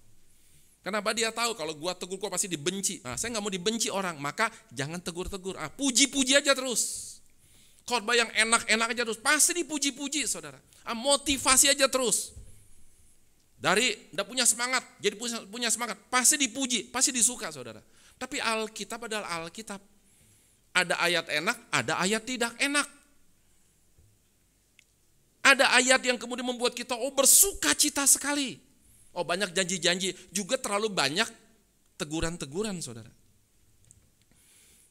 Kenapa dia tahu kalau gua tegur gua pasti dibenci. Nah, saya nggak mau dibenci orang, maka jangan tegur-tegur. Ah, puji-puji aja terus. Khotbah yang enak-enak aja terus, pasti dipuji-puji saudara. Ah, motivasi aja terus. Dari tidak punya semangat, jadi punya, punya semangat, pasti dipuji, pasti disuka saudara. Tapi Alkitab adalah Alkitab. Ada ayat enak, ada ayat tidak enak. Ada ayat yang kemudian membuat kita oh bersuka cita sekali. Oh banyak janji-janji, juga terlalu banyak teguran-teguran saudara.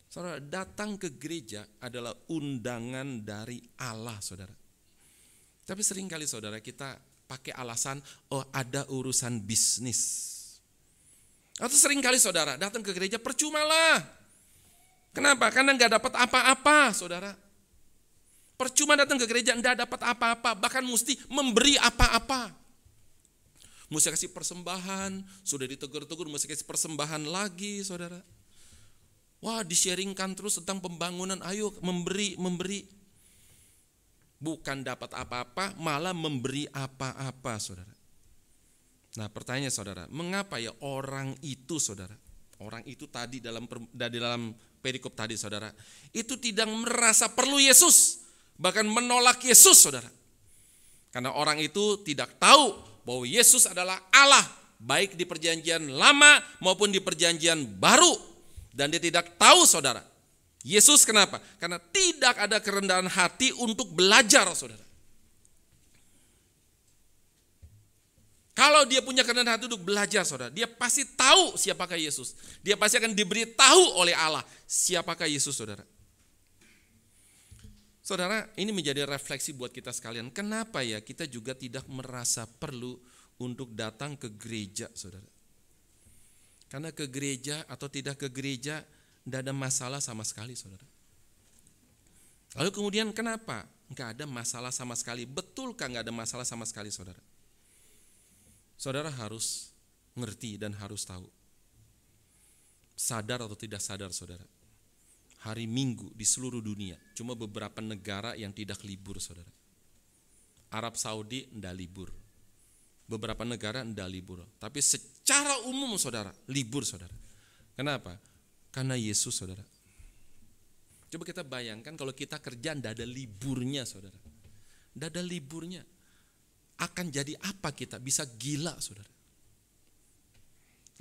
Saudara, datang ke gereja adalah undangan dari Allah saudara. Tapi sering kali saudara kita pakai alasan, oh ada urusan bisnis. Atau sering kali saudara datang ke gereja percuma lah. Kenapa? Karena nggak dapat apa-apa saudara. Percuma datang ke gereja nggak dapat apa-apa, bahkan mesti memberi apa-apa. Mesti kasih persembahan, sudah ditegur-tegur mesti kasih persembahan lagi saudara. Wah disharingkan terus tentang pembangunan, ayo memberi, memberi. Bukan dapat apa-apa, malah memberi apa-apa saudara. Nah pertanyaan saudara, mengapa ya orang itu saudara, orang itu tadi dalam dari dalam perikop tadi saudara, itu tidak merasa perlu Yesus, bahkan menolak Yesus saudara. Karena orang itu tidak tahu bahwa Yesus adalah Allah, baik di perjanjian lama maupun di perjanjian baru. Dan dia tidak tahu saudara, Yesus kenapa? Karena tidak ada kerendahan hati untuk belajar saudara. Kalau dia punya kerendahan hati untuk belajar saudara, dia pasti tahu siapakah Yesus. Dia pasti akan diberitahu oleh Allah siapakah Yesus saudara. Saudara, ini menjadi refleksi buat kita sekalian. Kenapa ya kita juga tidak merasa perlu untuk datang ke gereja saudara. Karena ke gereja atau tidak ke gereja tidak ada masalah sama sekali saudara. Lalu kemudian kenapa? Enggak ada masalah sama sekali. Betulkah enggak ada masalah sama sekali saudara? Saudara harus ngerti dan harus tahu. Sadar atau tidak sadar saudara. Hari Minggu di seluruh dunia, cuma beberapa negara yang tidak libur saudara. Arab Saudi tidak libur. Beberapa negara tidak libur. Tapi secara umum saudara, libur saudara. Kenapa? Karena Yesus saudara. Coba kita bayangkan kalau kita kerja tidak ada liburnya saudara. Tidak ada liburnya akan jadi apa kita? Bisa gila, saudara.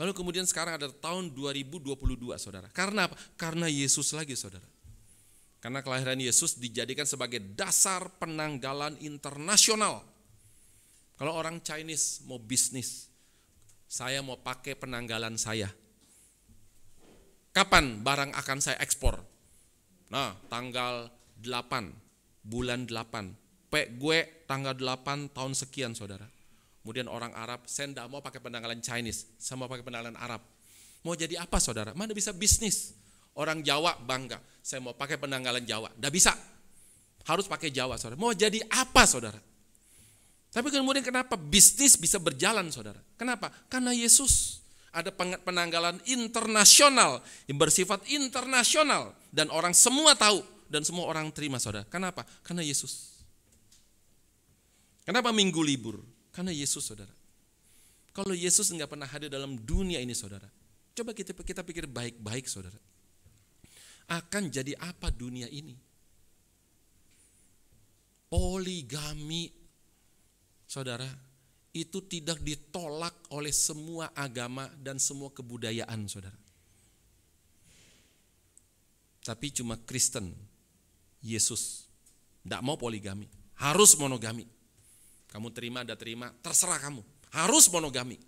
Lalu kemudian sekarang ada tahun 2022, saudara. Karena apa? Karena Yesus lagi, saudara. Karena kelahiran Yesus dijadikan sebagai dasar penanggalan internasional. Kalau orang Chinese mau bisnis, saya mau pakai penanggalan saya. Kapan barang akan saya ekspor? Nah, tanggal 8, bulan 8, P gue tanggal 8 tahun sekian saudara. Kemudian orang Arab, saya tidak mau pakai penanggalan Chinese, saya mau pakai penanggalan Arab. Mau jadi apa saudara? Mana bisa bisnis? Orang Jawa bangga, saya mau pakai penanggalan Jawa. Tidak bisa, harus pakai Jawa saudara. Mau jadi apa saudara? Tapi kemudian kenapa bisnis bisa berjalan saudara? Kenapa? Karena Yesus ada penanggalan internasional yang bersifat internasional dan orang semua tahu dan semua orang terima saudara. Kenapa? Karena Yesus. Kenapa minggu libur? Karena Yesus saudara. Kalau Yesus nggak pernah hadir dalam dunia ini saudara. Coba kita, kita pikir baik-baik saudara. Akan jadi apa dunia ini? Poligami saudara itu tidak ditolak oleh semua agama dan semua kebudayaan saudara. Tapi cuma Kristen, Yesus, tidak mau poligami, harus monogami. Kamu terima, ada terima, terserah kamu. Harus monogami.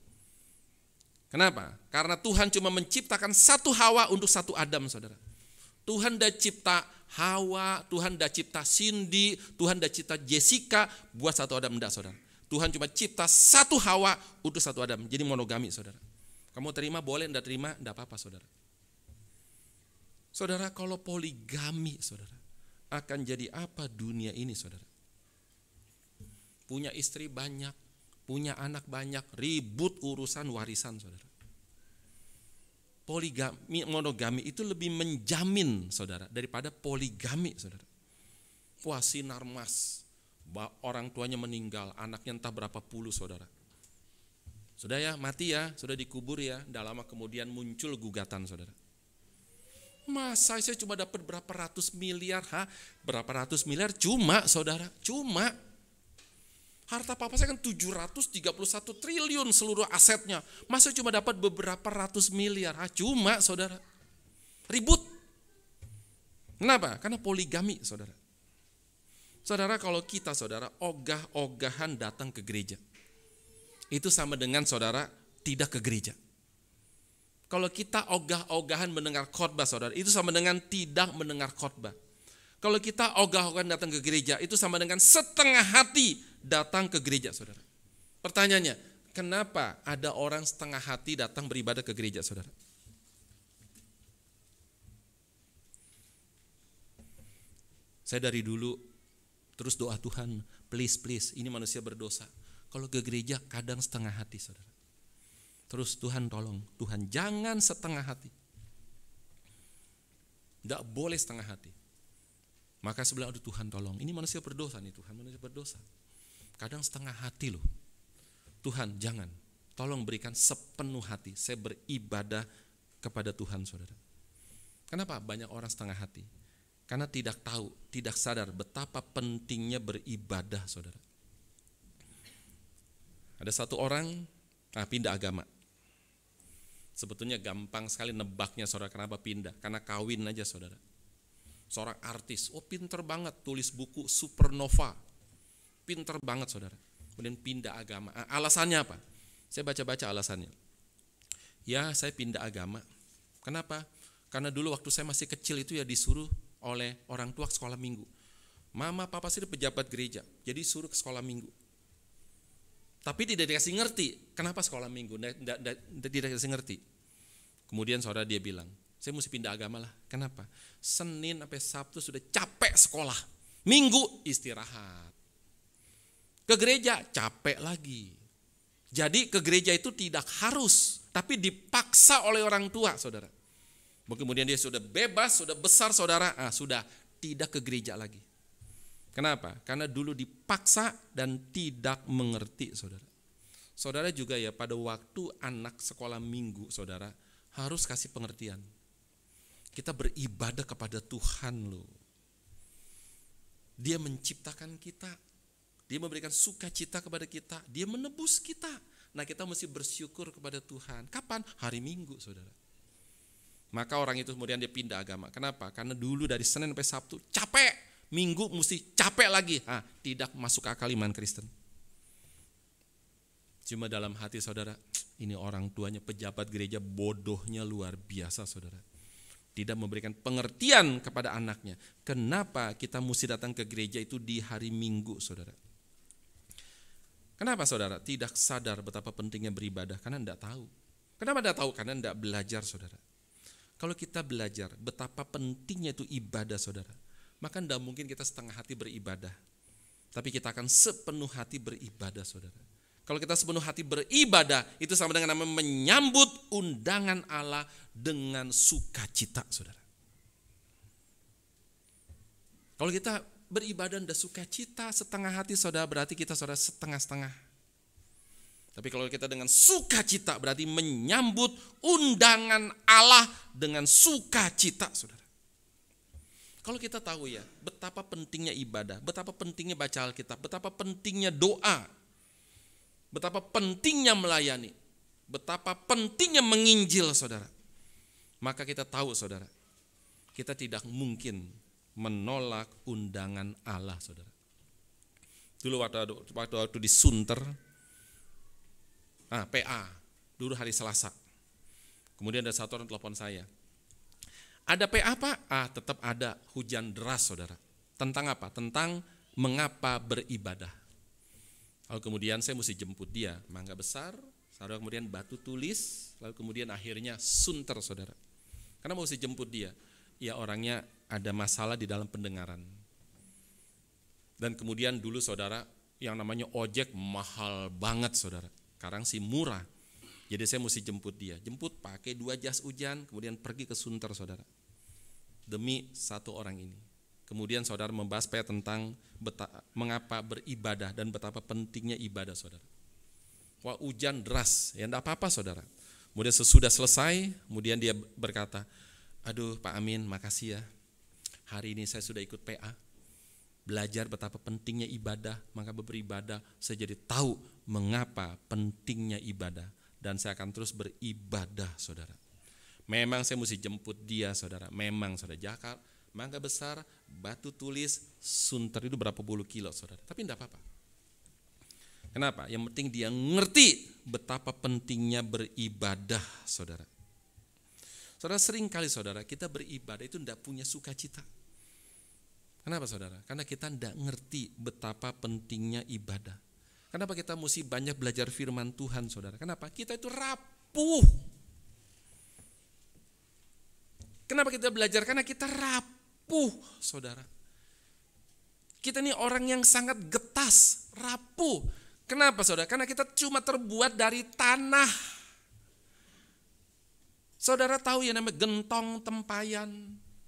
Kenapa? Karena Tuhan cuma menciptakan satu Hawa untuk satu Adam, saudara. Tuhan dah cipta Hawa, Tuhan dah cipta Cindy, Tuhan dah cipta Jessica buat satu Adam enggak, saudara. Tuhan cuma cipta satu Hawa untuk satu Adam. Jadi monogami, saudara. Kamu terima boleh, enggak terima, enggak apa-apa, saudara. Saudara, kalau poligami, saudara, akan jadi apa dunia ini, saudara? Punya istri banyak, punya anak banyak, ribut urusan warisan saudara. Poligami, monogami itu lebih menjamin saudara daripada poligami saudara. Wah sinar mas, orang tuanya meninggal, anaknya entah berapa puluh saudara. Sudah ya, mati ya, sudah dikubur ya, tidak lama kemudian muncul gugatan saudara. Masa saya cuma dapat berapa ratus miliar, ha? Berapa ratus miliar cuma saudara, cuma Harta papa saya kan 731 triliun seluruh asetnya. Masa cuma dapat beberapa ratus miliar? Ha, cuma saudara. Ribut. Kenapa? Karena poligami saudara. Saudara kalau kita saudara ogah-ogahan datang ke gereja. Itu sama dengan saudara tidak ke gereja. Kalau kita ogah-ogahan mendengar khotbah saudara, itu sama dengan tidak mendengar khotbah. Kalau kita ogah-ogahan datang ke gereja, itu sama dengan setengah hati datang ke gereja, saudara. Pertanyaannya, kenapa ada orang setengah hati datang beribadah ke gereja, saudara? Saya dari dulu terus doa Tuhan, please please, ini manusia berdosa. Kalau ke gereja kadang setengah hati, saudara. Terus Tuhan tolong, Tuhan jangan setengah hati. Tidak boleh setengah hati. Maka sebelah aduh Tuhan tolong, ini manusia berdosa nih Tuhan, manusia berdosa. Kadang setengah hati loh. Tuhan jangan, tolong berikan sepenuh hati. Saya beribadah kepada Tuhan saudara. Kenapa banyak orang setengah hati? Karena tidak tahu, tidak sadar betapa pentingnya beribadah saudara. Ada satu orang nah, pindah agama. Sebetulnya gampang sekali nebaknya saudara kenapa pindah. Karena kawin aja saudara. Seorang artis, oh pinter banget tulis buku Supernova Pinter banget saudara. Kemudian pindah agama. Alasannya apa? Saya baca-baca alasannya. Ya saya pindah agama. Kenapa? Karena dulu waktu saya masih kecil itu ya disuruh oleh orang tua ke sekolah minggu. Mama papa sih pejabat gereja, jadi suruh ke sekolah minggu. Tapi tidak dikasih ngerti kenapa sekolah minggu, tidak, dikasih ngerti. Kemudian saudara dia bilang, saya mesti pindah agama lah. Kenapa? Senin sampai Sabtu sudah capek sekolah. Minggu istirahat. Ke gereja capek lagi. Jadi ke gereja itu tidak harus, tapi dipaksa oleh orang tua, saudara. Kemudian dia sudah bebas, sudah besar, saudara, ah, sudah tidak ke gereja lagi. Kenapa? Karena dulu dipaksa dan tidak mengerti, saudara. Saudara juga ya pada waktu anak sekolah minggu, saudara, harus kasih pengertian. Kita beribadah kepada Tuhan loh. Dia menciptakan kita, dia memberikan sukacita kepada kita, dia menebus kita. Nah kita mesti bersyukur kepada Tuhan. Kapan? Hari Minggu saudara. Maka orang itu kemudian dia pindah agama. Kenapa? Karena dulu dari Senin sampai Sabtu capek. Minggu mesti capek lagi. Ah, tidak masuk akal iman Kristen. Cuma dalam hati saudara, ini orang tuanya pejabat gereja bodohnya luar biasa saudara tidak memberikan pengertian kepada anaknya. Kenapa kita mesti datang ke gereja itu di hari Minggu, saudara? Kenapa saudara tidak sadar betapa pentingnya beribadah? Karena tidak tahu. Kenapa tidak tahu? Karena tidak belajar saudara. Kalau kita belajar betapa pentingnya itu ibadah saudara, maka tidak mungkin kita setengah hati beribadah. Tapi kita akan sepenuh hati beribadah saudara. Kalau kita sepenuh hati beribadah, itu sama dengan namanya menyambut undangan Allah dengan sukacita saudara. Kalau kita beribadah dan sukacita setengah hati saudara berarti kita saudara setengah-setengah. Tapi kalau kita dengan sukacita berarti menyambut undangan Allah dengan sukacita saudara. Kalau kita tahu ya betapa pentingnya ibadah, betapa pentingnya baca Alkitab, betapa pentingnya doa, betapa pentingnya melayani, betapa pentingnya menginjil saudara. Maka kita tahu saudara, kita tidak mungkin menolak undangan Allah, saudara. Dulu waktu waktu, waktu di Sunter, ah, PA, dulu hari Selasa. Kemudian ada satu orang telepon saya. Ada PA Pak? Ah, tetap ada hujan deras saudara. Tentang apa? Tentang mengapa beribadah. Lalu kemudian saya mesti jemput dia, mangga besar, saudara kemudian batu tulis, lalu kemudian akhirnya sunter saudara. Karena mesti jemput dia, ya orangnya ada masalah di dalam pendengaran. Dan kemudian dulu saudara, yang namanya ojek mahal banget saudara. Sekarang sih murah. Jadi saya mesti jemput dia. Jemput pakai dua jas hujan, kemudian pergi ke Sunter saudara. Demi satu orang ini. Kemudian saudara membahas supaya tentang beta, mengapa beribadah dan betapa pentingnya ibadah saudara. Wah hujan deras, ya enggak apa-apa saudara. Kemudian sesudah selesai, kemudian dia berkata, aduh Pak Amin makasih ya. Hari ini saya sudah ikut PA belajar betapa pentingnya ibadah, maka beribadah saya jadi tahu mengapa pentingnya ibadah dan saya akan terus beribadah, Saudara. Memang saya mesti jemput dia, Saudara. Memang Saudara Jakarta, Mangga Besar, Batu Tulis, Sunter itu berapa puluh kilo, Saudara. Tapi tidak apa-apa. Kenapa? Yang penting dia ngerti betapa pentingnya beribadah, Saudara. Saudara sering kali Saudara, kita beribadah itu tidak punya sukacita. Kenapa saudara? Karena kita tidak ngerti betapa pentingnya ibadah. Kenapa kita mesti banyak belajar firman Tuhan saudara? Kenapa? Kita itu rapuh. Kenapa kita belajar? Karena kita rapuh saudara. Kita ini orang yang sangat getas, rapuh. Kenapa saudara? Karena kita cuma terbuat dari tanah. Saudara tahu ya namanya gentong tempayan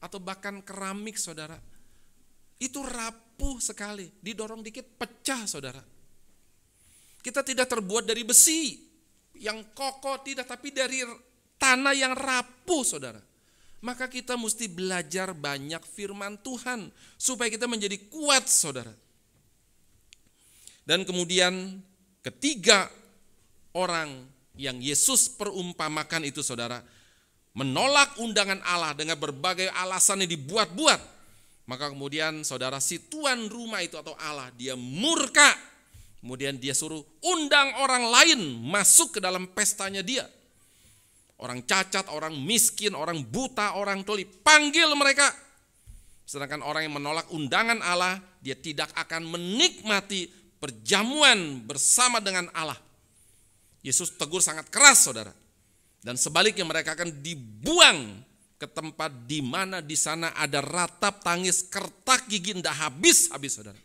atau bahkan keramik saudara itu rapuh sekali, didorong dikit pecah saudara. Kita tidak terbuat dari besi yang kokoh tidak, tapi dari tanah yang rapuh saudara. Maka kita mesti belajar banyak firman Tuhan supaya kita menjadi kuat saudara. Dan kemudian ketiga orang yang Yesus perumpamakan itu saudara, menolak undangan Allah dengan berbagai alasan yang dibuat-buat maka kemudian saudara si tuan rumah itu atau Allah dia murka. Kemudian dia suruh undang orang lain masuk ke dalam pestanya dia. Orang cacat, orang miskin, orang buta, orang tuli, panggil mereka. Sedangkan orang yang menolak undangan Allah, dia tidak akan menikmati perjamuan bersama dengan Allah. Yesus tegur sangat keras saudara. Dan sebaliknya mereka akan dibuang ke tempat di mana di sana ada ratap tangis kertak gigi tidak habis habis saudara.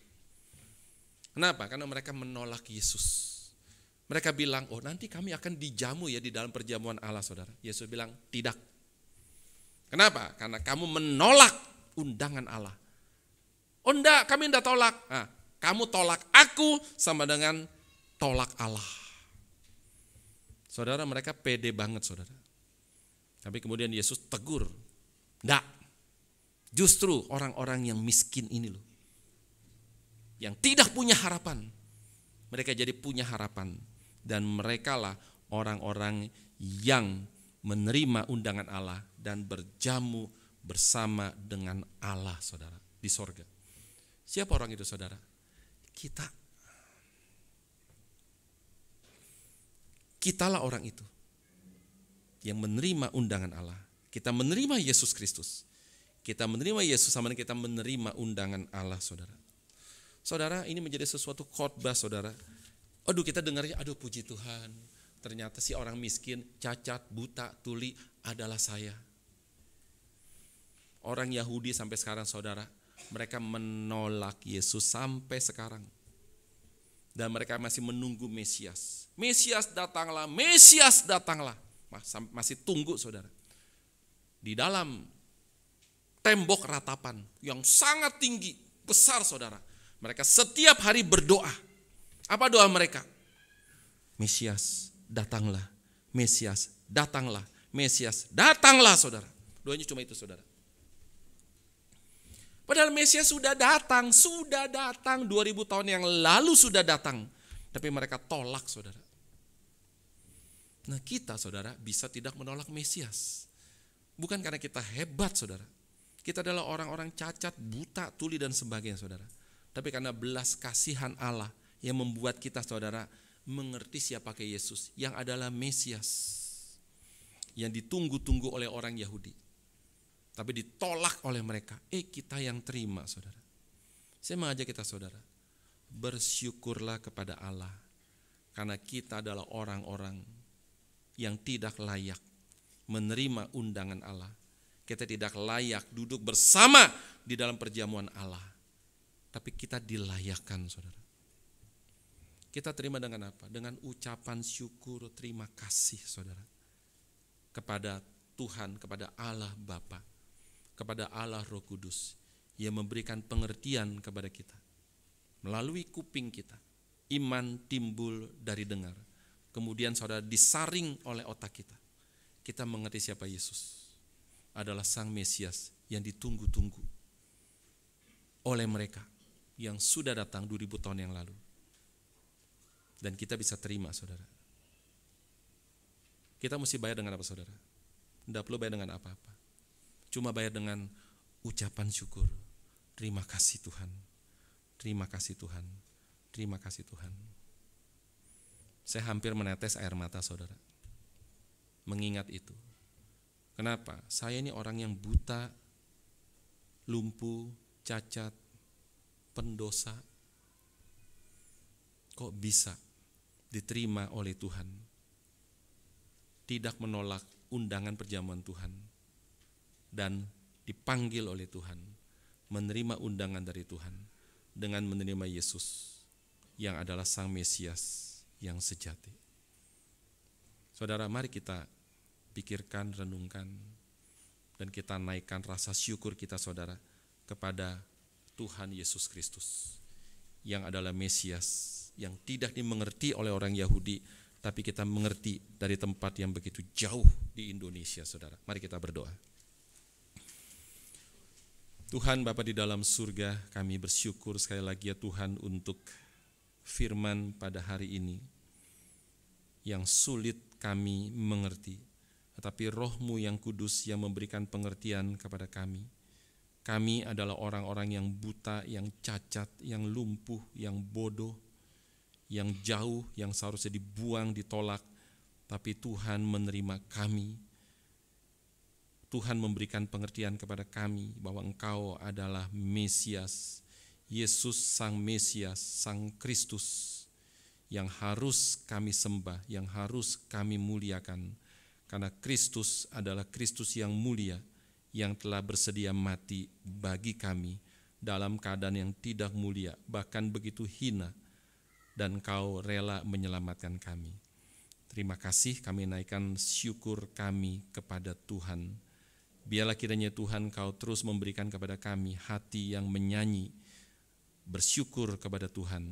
Kenapa? Karena mereka menolak Yesus. Mereka bilang, oh nanti kami akan dijamu ya di dalam perjamuan Allah saudara. Yesus bilang, tidak. Kenapa? Karena kamu menolak undangan Allah. Oh enggak, kami enggak tolak. Nah, kamu tolak aku sama dengan tolak Allah. Saudara mereka pede banget saudara. Tapi kemudian Yesus tegur. Tidak. Justru orang-orang yang miskin ini loh. Yang tidak punya harapan. Mereka jadi punya harapan. Dan mereka lah orang-orang yang menerima undangan Allah dan berjamu bersama dengan Allah saudara di sorga. Siapa orang itu saudara? Kita. Kitalah orang itu yang menerima undangan Allah. Kita menerima Yesus Kristus. Kita menerima Yesus sama dengan kita menerima undangan Allah, saudara. Saudara, ini menjadi sesuatu khotbah, saudara. Aduh, kita dengarnya, aduh puji Tuhan. Ternyata si orang miskin, cacat, buta, tuli adalah saya. Orang Yahudi sampai sekarang, saudara, mereka menolak Yesus sampai sekarang. Dan mereka masih menunggu Mesias. Mesias datanglah, Mesias datanglah masih tunggu saudara. Di dalam tembok ratapan yang sangat tinggi, besar saudara. Mereka setiap hari berdoa. Apa doa mereka? Mesias, datanglah. Mesias, datanglah. Mesias, datanglah saudara. Doanya cuma itu saudara. Padahal Mesias sudah datang, sudah datang 2000 tahun yang lalu sudah datang. Tapi mereka tolak saudara. Nah kita saudara bisa tidak menolak Mesias. Bukan karena kita hebat saudara. Kita adalah orang-orang cacat, buta, tuli dan sebagainya saudara. tapi karena belas kasihan Allah yang membuat kita saudara mengerti siapa ke Yesus yang adalah Mesias yang ditunggu-tunggu oleh orang Yahudi. Tapi ditolak oleh mereka. Eh kita yang terima saudara. Saya mengajak kita saudara. Bersyukurlah kepada Allah. Karena kita adalah orang-orang yang tidak layak menerima undangan Allah. Kita tidak layak duduk bersama di dalam perjamuan Allah. Tapi kita dilayakkan saudara. Kita terima dengan apa? Dengan ucapan syukur terima kasih saudara kepada Tuhan, kepada Allah Bapa, kepada Allah Roh Kudus yang memberikan pengertian kepada kita. Melalui kuping kita, iman timbul dari dengar. Kemudian saudara disaring oleh otak kita. Kita mengerti siapa Yesus. Adalah Sang Mesias yang ditunggu-tunggu oleh mereka yang sudah datang 2000 tahun yang lalu. Dan kita bisa terima saudara kita mesti bayar dengan apa saudara? Tidak perlu bayar dengan apa-apa. Cuma bayar dengan ucapan syukur. Terima kasih Tuhan. Terima kasih Tuhan. Terima kasih Tuhan. Saya hampir menetes air mata saudara. Mengingat itu. Kenapa? Saya ini orang yang buta, lumpuh, cacat, pendosa. Kok bisa diterima oleh Tuhan? tidak menolak undangan perjamuan Tuhan dan dipanggil oleh Tuhan, menerima undangan dari Tuhan dengan menerima Yesus yang adalah Sang Mesias yang sejati. Saudara, mari kita pikirkan, renungkan, dan kita naikkan rasa syukur kita saudara kepada Tuhan Yesus Kristus yang adalah Mesias yang tidak dimengerti oleh orang Yahudi tapi kita mengerti dari tempat yang begitu jauh di Indonesia, saudara. Mari kita berdoa. Tuhan Bapa di dalam surga, kami bersyukur sekali lagi ya Tuhan untuk firman pada hari ini yang sulit kami mengerti. Tetapi rohmu yang kudus yang memberikan pengertian kepada kami. Kami adalah orang-orang yang buta, yang cacat, yang lumpuh, yang bodoh, yang jauh yang seharusnya dibuang, ditolak, tapi Tuhan menerima kami. Tuhan memberikan pengertian kepada kami bahwa Engkau adalah Mesias, Yesus Sang Mesias, Sang Kristus yang harus kami sembah, yang harus kami muliakan. Karena Kristus adalah Kristus yang mulia, yang telah bersedia mati bagi kami dalam keadaan yang tidak mulia, bahkan begitu hina, dan kau rela menyelamatkan kami. Terima kasih kami naikkan syukur kami kepada Tuhan. Biarlah kiranya Tuhan kau terus memberikan kepada kami hati yang menyanyi, bersyukur kepada Tuhan,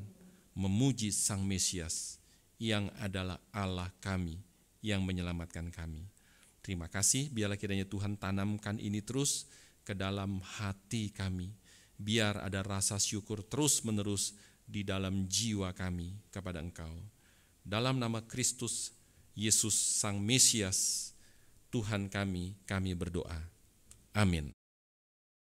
memuji Sang Mesias yang adalah Allah kami yang menyelamatkan kami. Terima kasih, biarlah kiranya Tuhan tanamkan ini terus ke dalam hati kami. Biar ada rasa syukur terus menerus di dalam jiwa kami kepada Engkau. Dalam nama Kristus Yesus Sang Mesias, Tuhan kami, kami berdoa. Amin.